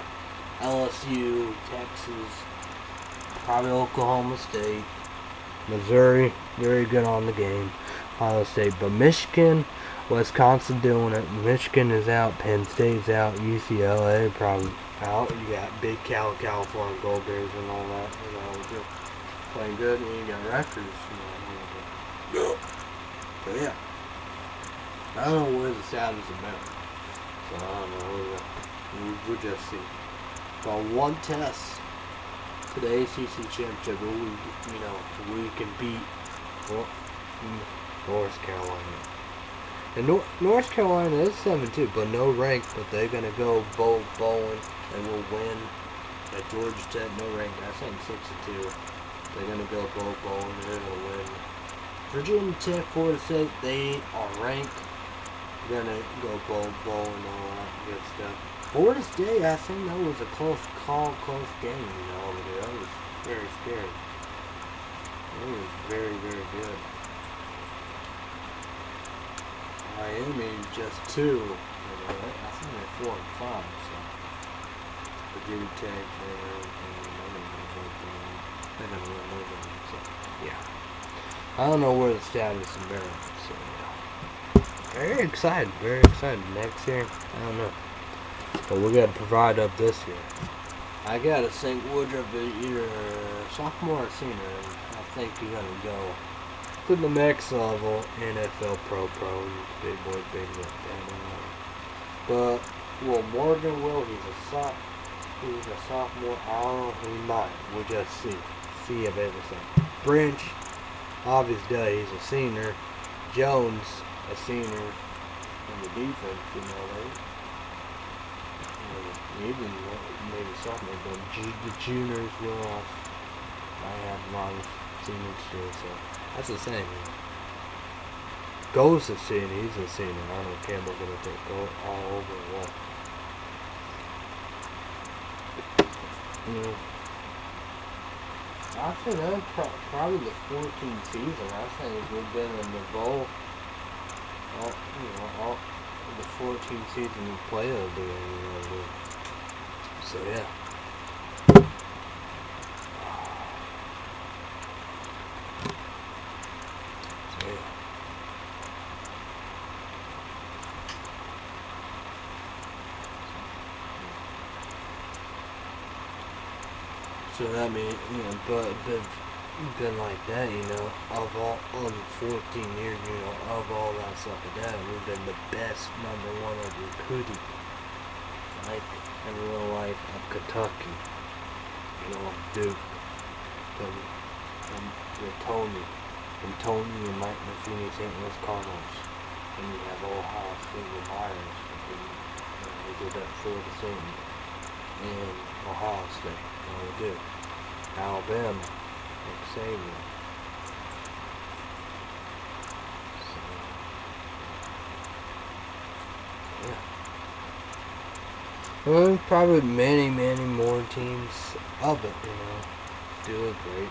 LSU, Texas, probably Oklahoma State. Missouri, very good on the game. Ohio State, but Michigan, Wisconsin doing it. Michigan is out. Penn State's out. UCLA probably out. You got Big Cal, California Gold Bears and all that. You know, playing good. And you got Rutgers. You know, but yeah, I don't know where the status is about. So I don't know. We'll, we'll just see. But one test to the ACC championship we, you know, we can beat oh, mm, North Carolina. And Nor North Carolina is 7-2, but no rank, but they're going to go bowl bowling and will win at Georgia Tech, no rank. I think 6-2. They're going to go bowl bowling, they're to win. Virginia Tech, Florida State, they are ranked. They're going to go bowl bowl and all that good stuff. Florida day, I think that was a close call, close game, you know, over there. That was very scary. It was very, very good. Miami just two. You know, I think they're four and five, so. Virginia Tech, they're, they're going to run over them, so, yeah. I don't know where the status is Maryland, so, yeah. Very excited, very excited. Next year, I don't know. But we got to provide up this year. I got to think Woodruff uh, is either sophomore or senior, I think he's to go to the next level, NFL Pro Pro, big boy, big boy. But, well, Morgan will, he's a soph he's a sophomore, I don't know, he might. We'll just see. See if everything. Branch, obviously, he's a senior. Jones, a senior in the defense, you know, right? even maybe sophomore, but the juniors will off. I have a lot of seniors too, so that's the same. Goes a senior, he's a senior. I don't know gonna take go all over the wall. Mm. After that, pro- probably the 14th season, I think we've been in the bowl. All, you know, all the 14th season we play over there, you know. dude. So yeah. So, that means, you know, but been, been like that, you know, of all, of the 14 years, you know, of all that stuff like that, we've been the best number one of recruiting, like, in real life of Kentucky, you know, of Duke, from, from, from Tony, from Tony and Mike Matheny, St. Louis Cardinals, and you have Ohio State Myers, and, you know, they did that for the same, and Ohio State, know, they did. Alabama, Saban. So, yeah. Well, probably many, many more teams of it, you know, do a great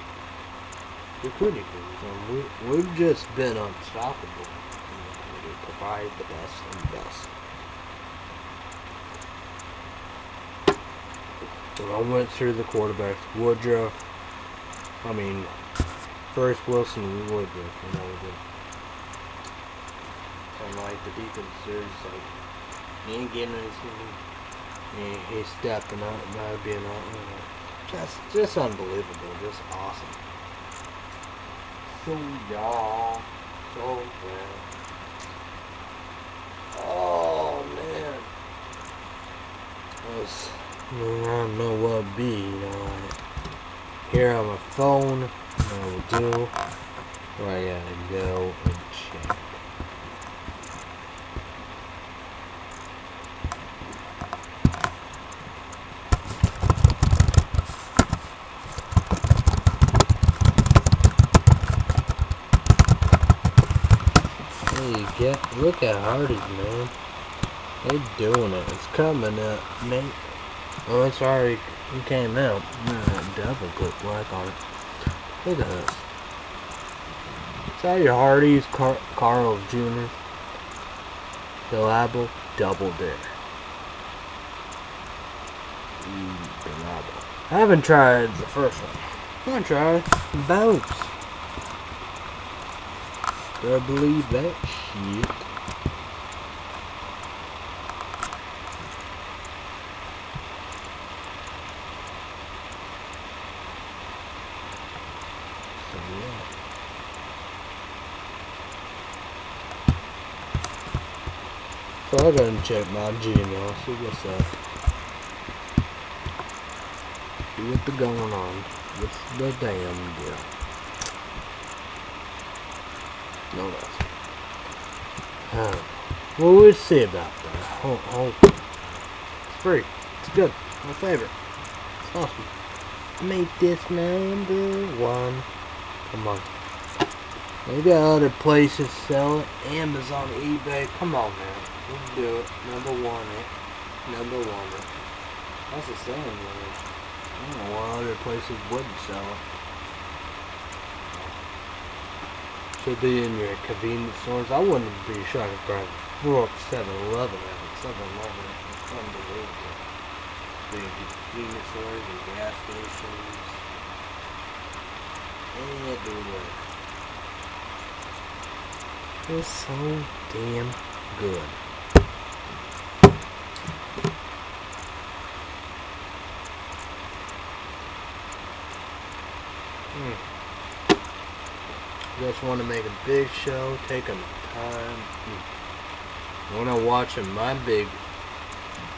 recruiting teams. And we, we've just been unstoppable. You know, we provide the best and the best. I went through the quarterbacks, Woodruff, I mean, first Wilson would Woodruff, you know, the, and like the defense, there's like, he ain't getting anything, he, he's stepping up, not being out, you know, just, just unbelievable, just awesome. So y'all, so bad. Oh man, that was. I don't know what it'd be, you know. Here on my phone, I will do where I gotta go and check. Get look at Hardee's man. They're doing it. It's coming up, mate. Oh, it's already it came out. Double click black on it. Look at this. Is that your Hardee's Car- Carl's Jr.? Apple, double dare. I haven't tried the first one. I'm gonna try both. Do I believe that shit? So yeah. So I'll go and check my Gmail, see what's up. See what's going on. with the damn deal? No, that's. Huh. Well, we'll see about that. Hold. It's free. It's good. My favorite. It's awesome. Make this number one. Come on. Got other places sell it. Amazon, eBay. Come on, man. Do it. Number one, it. Number one, it. That's the same, man. I don't know what other places wouldn't sell it. Should be in your convenience stores. I wouldn't be shocked if I grew up 7-Eleven at it. 7-Eleven. It's unbelievable. The convenience stores and gas stations. Everywhere. It's so damn good. Mm. Just want to make a big show, Take taking time. Mm. When I'm watching my big,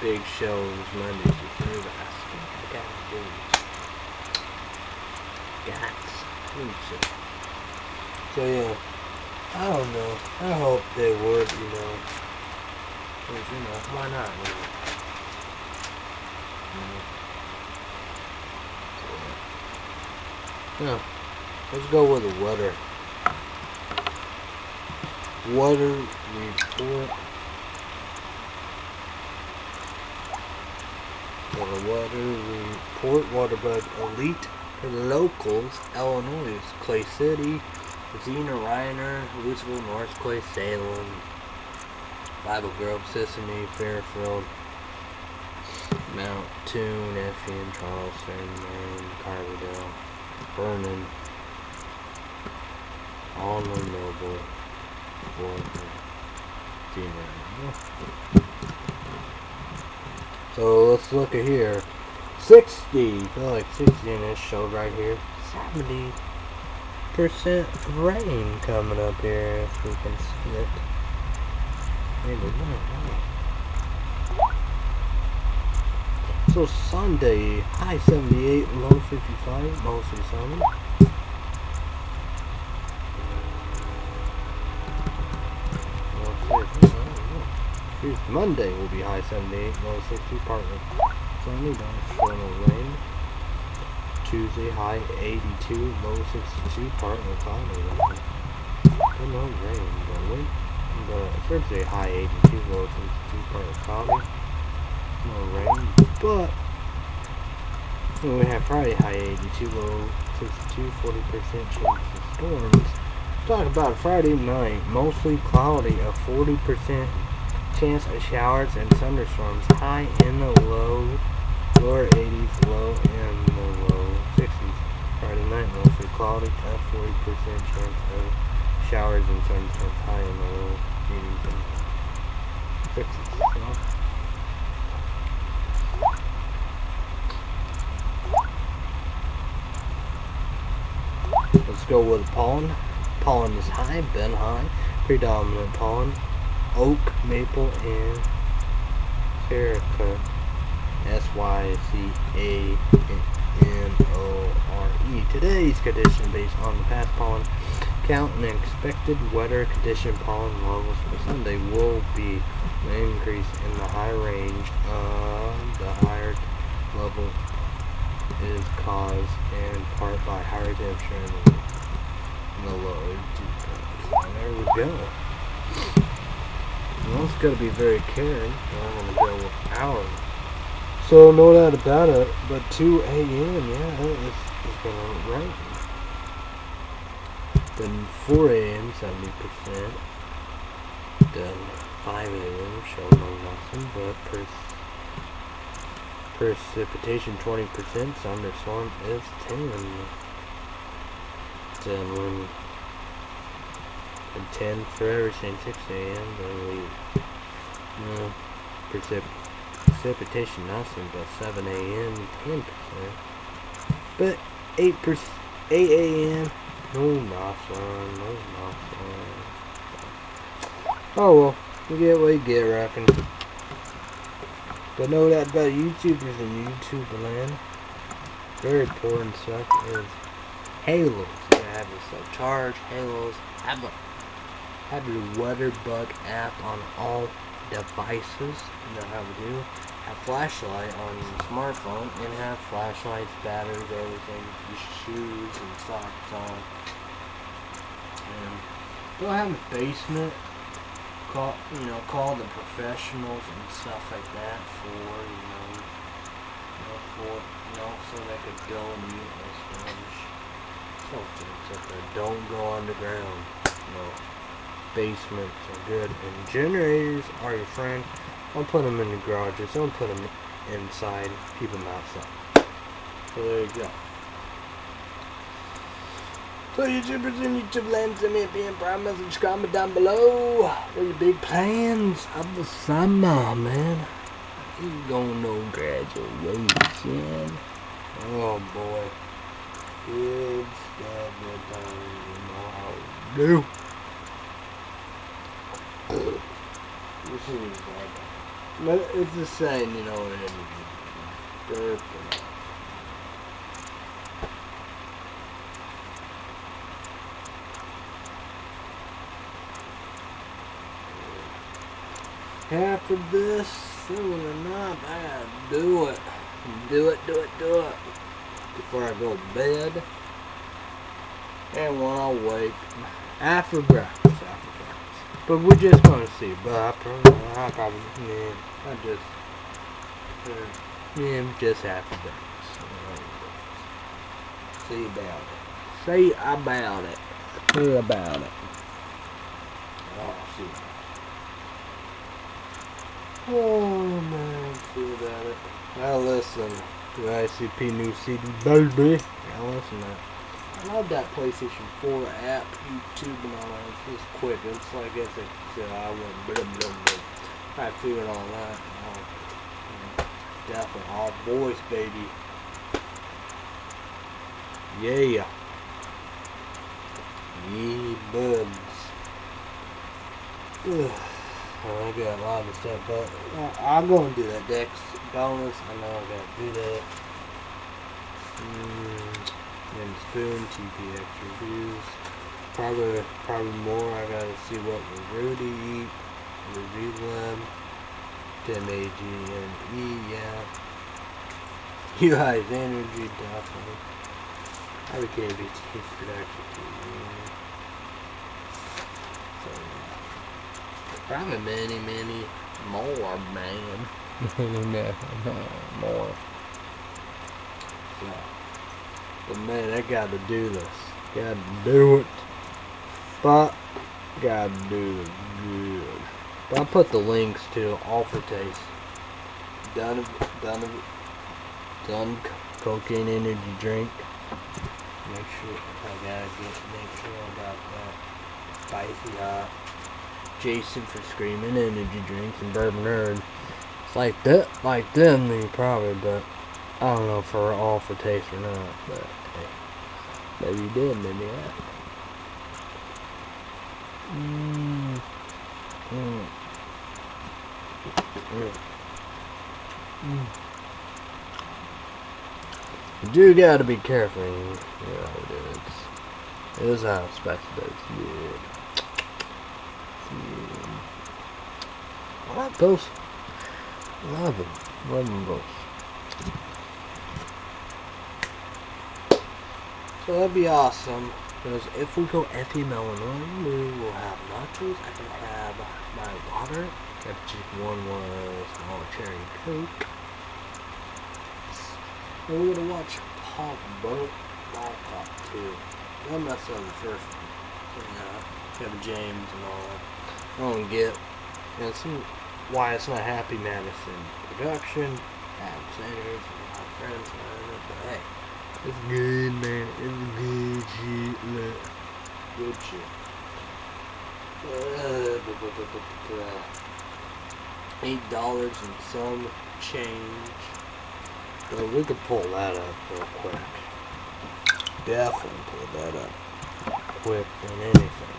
big shows Monday through Thursday, I gotta do it. Got to. So yeah, I don't know. I hope they would, you know. 'Cause, you know, why not? You know? Yeah. Let's go with the weather. Weather report. Water Water Report, WeatherBug Elite locals, Illinois, Clay City, Xenia, Rinard, Louisville, North Clay, Salem, Bible Grove, Sesame, Fairfield, Mount Tune, Effingham, Charleston, Maine, Carbondale, all Almond, Noble, Boynton, Xenia. So let's look at here. 60, feel like 60 in this show right here. 70 percent rain coming up here if we can see it. Maybe not. So Sunday, high 78, low 55, mostly sunny. Monday will be high 78, low 60, partly sunny, don't no rain. Tuesday, high 82, low 62, partly cloudy. No rain, but wind. But Thursday, high 82, low 62, partly cloudy. No rain, but we have Friday, high 82, low 62, 40% chance of storms. Talk about Friday night, mostly cloudy, a 40% chance of showers and thunderstorms, high in the low, lower 80s, low in the low 60s. Friday night, mostly cloudy, a 40% chance of showers and thunderstorms, high in the low 80s and 60s. Let's go with pollen. Pollen is high, been high. Predominant pollen oak, maple, and Sycamore. S-Y-C-A-N-O-R-E. Today's condition based on the past pollen count and expected weather condition pollen levels for Sunday will be an increase in the high range of the higher level is caused in part by higher temperature in the, lower deep. There we go. Well, it's got to be very caring. I'm going to go with hours. So, no doubt about it, but 2 a.m., yeah, it's, it's going to rain. Then 4 a.m., 70%. Then 5 a.m., show no nothing, but pers precipitation 20%, thunderstorm is 10. Then when and 10 for everything 6 a.m. then we precip precipitation nothing but 7 a.m. 10 percent but 8 percent 8 a.m. no nothing no nothing oh well you get what you get reckon but know that about YouTubers and YouTube land very important stuff is halos you have yourself charge halos have a have your WeatherBug app on all devices. You know how to do. Have flashlight on your smartphone and have flashlights, batteries, everything, your shoes and socks on. And go have a basement. Call you know, call the professionals and stuff like that for, you know, you know for you know, so they could build you a sponge. So things like that. Don't go underground. No basements are good. And generators are your friend. Don't put them in the garages. Don't put them inside. Keep them outside. So there you go. So YouTubers and YouTube land, send me a PM prime message, comment down below. What are your big plans of the summer, man? You going no graduation? Oh boy. Good stuff, good time, you know how to do. But it's the same, you know, in burp After this, soon enough, I gotta do it. Do it, do it, do it. Before I go to bed. And when I wake, after breakfast. But we're just gonna see. But probably, I probably, yeah, I just, Yeah, just half a day. See about it. See about it. Say about it. Oh, see. Oh man, see about it. Now listen, the ICP new CD, baby. Now listen to that. I love that PlayStation 4 app, YouTube, and all that. It's just quick. It's like I said, I went blah blah blah. I figured all that. All, you know, definitely all voice, baby. Yeah. Yeah, buds. Ugh. I got a lot of stuff, but I'm going to do that Dex bonus. I know I got to do that. Mm, and spoon, TPX reviews. Probably, probably more. I got to see what Rudy eat. Review them. 10 AG and E, yeah. *laughs* Guys, energy, definitely. I would became BT production too. So, yeah. Probably many, many more, man. Many, many more. So, but man, I got to do this. Got to do it. But, got to do it good. But I put the links to AllForTaste. Done, done, done cocaine energy drink. Make sure I gotta get make sure about that spicy hot. Jason for screaming energy drinks and BevNerd. It's like that, like them, you probably, but I don't know for all for taste or not. But hey, maybe you did, maybe not. Mm. Mm. Mm. Mm. You do gotta be careful. You know, it's, it is how it's supposed to. It's good. I like those. Love them. Love them both. So that'd be awesome. Because if we go FM Illinois, we will have nachos. I can have my water. That just one was all cherry coke. And we're gonna watch Paul Blart Mall Cop too. I messed up the first one. Yeah, Kevin James and all that. I don't get and see why it's not Happy Madison production. Adam Sanders and my friends but hey, it's good man. It's good shit. Look. Good shit. Uh, eight dollars and some change. So we could pull that up real quick. Definitely pull that up quick than anything.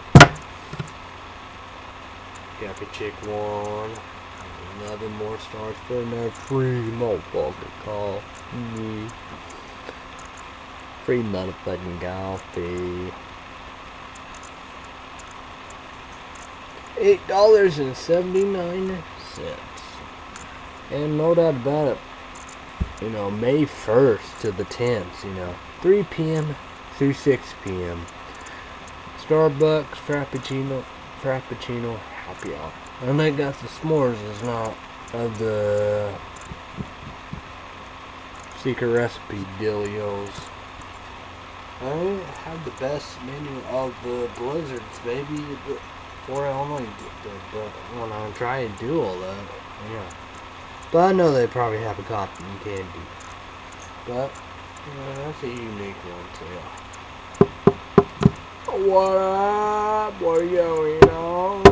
Got the chick one. Eleven more stars for that free motherfucker call me. Free motherfucking coffee. Eight dollars and seventy nine cents. And no doubt about it, you know, May 1st to the 10th, you know, 3 p.m. through 6 p.m. Starbucks, Frappuccino, Frappuccino, happy hour. And they got the s'mores is not of the secret recipe dealios. I have the best menu of the blizzards, baby. Or I don't know, but when I try to do all that, yeah. But I know they probably have a cotton candy. But, yeah, that's a unique one too. What up? What are going on?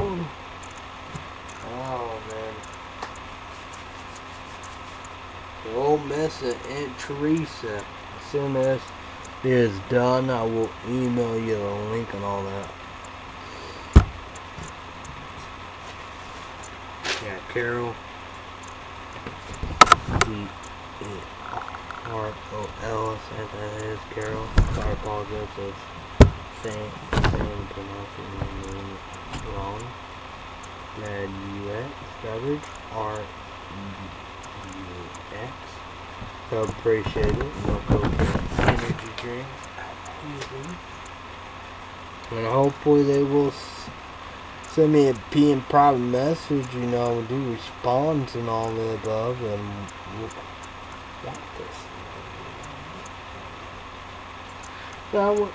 Oh, man. Don't miss it, Aunt Teresa. As soon as it is done, I will email you the link and all that. Yeah, Carol. D E R O L, think that is Carol. I apologize if saying, saying pronouncing. Mad UX beverage R U X. So appreciate it. No cocaine energy drink. And hopefully they will s- send me a PM private message, you know, do response and all the above, and we'll, want this. Now,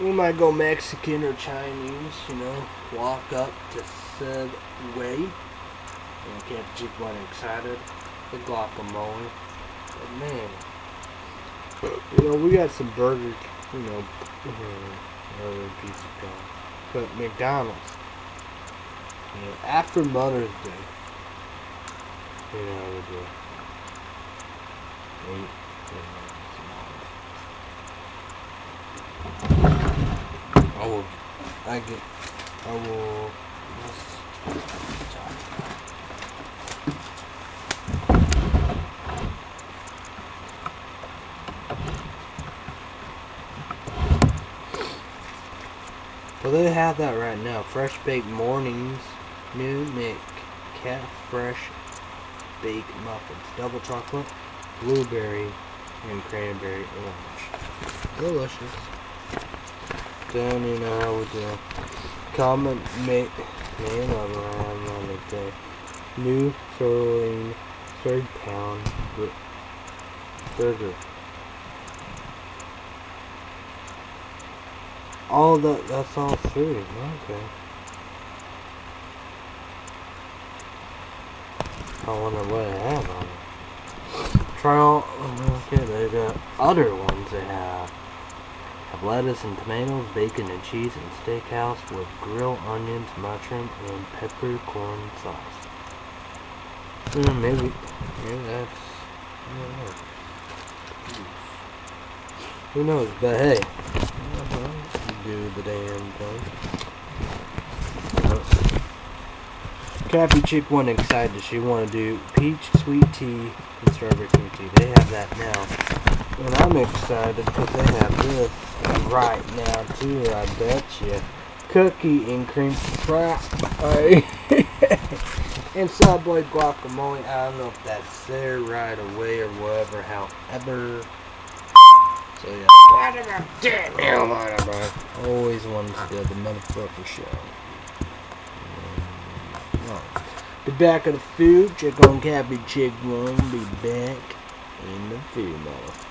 we might go Mexican or Chinese, you know, walk up to Subway and get one excited. The guacamole. But man, you know, we got some burger, you know, mm-hmm, other pizza gone. But McDonald's, you know, after Mother's Day, you know, we do. Eight, I will, I get, I will, Well, they have that right now. Fresh baked mornings, new Nick, cat fresh baked muffins, double chocolate, blueberry, and cranberry orange. Delicious. Don't you know how we do? Comment make man of the day. New sirloin, third pound burger. All that that's all three. Okay. I wonder what I have on it. Try all okay, they got other ones they have. Lettuce and tomatoes, bacon and cheese and steakhouse with grilled onions, mushroom and peppercorn sauce. Mm, maybe maybe that's. Who knows? But hey, do the damn thing. Cappy Chick wasn't excited. She wanted to do peach sweet tea and strawberry sweet tea. They have that now. And I'm excited because they have this right now too, I bet you. Cookie and cream fry. *laughs* and Subway guacamole. I don't know if that's there right away or whatever. However, so yeah. Whatever. Damn whatever. Always wanted to do the motherfucking show. Mm, The back of the food, check on Cappy Chick One, be back in the food.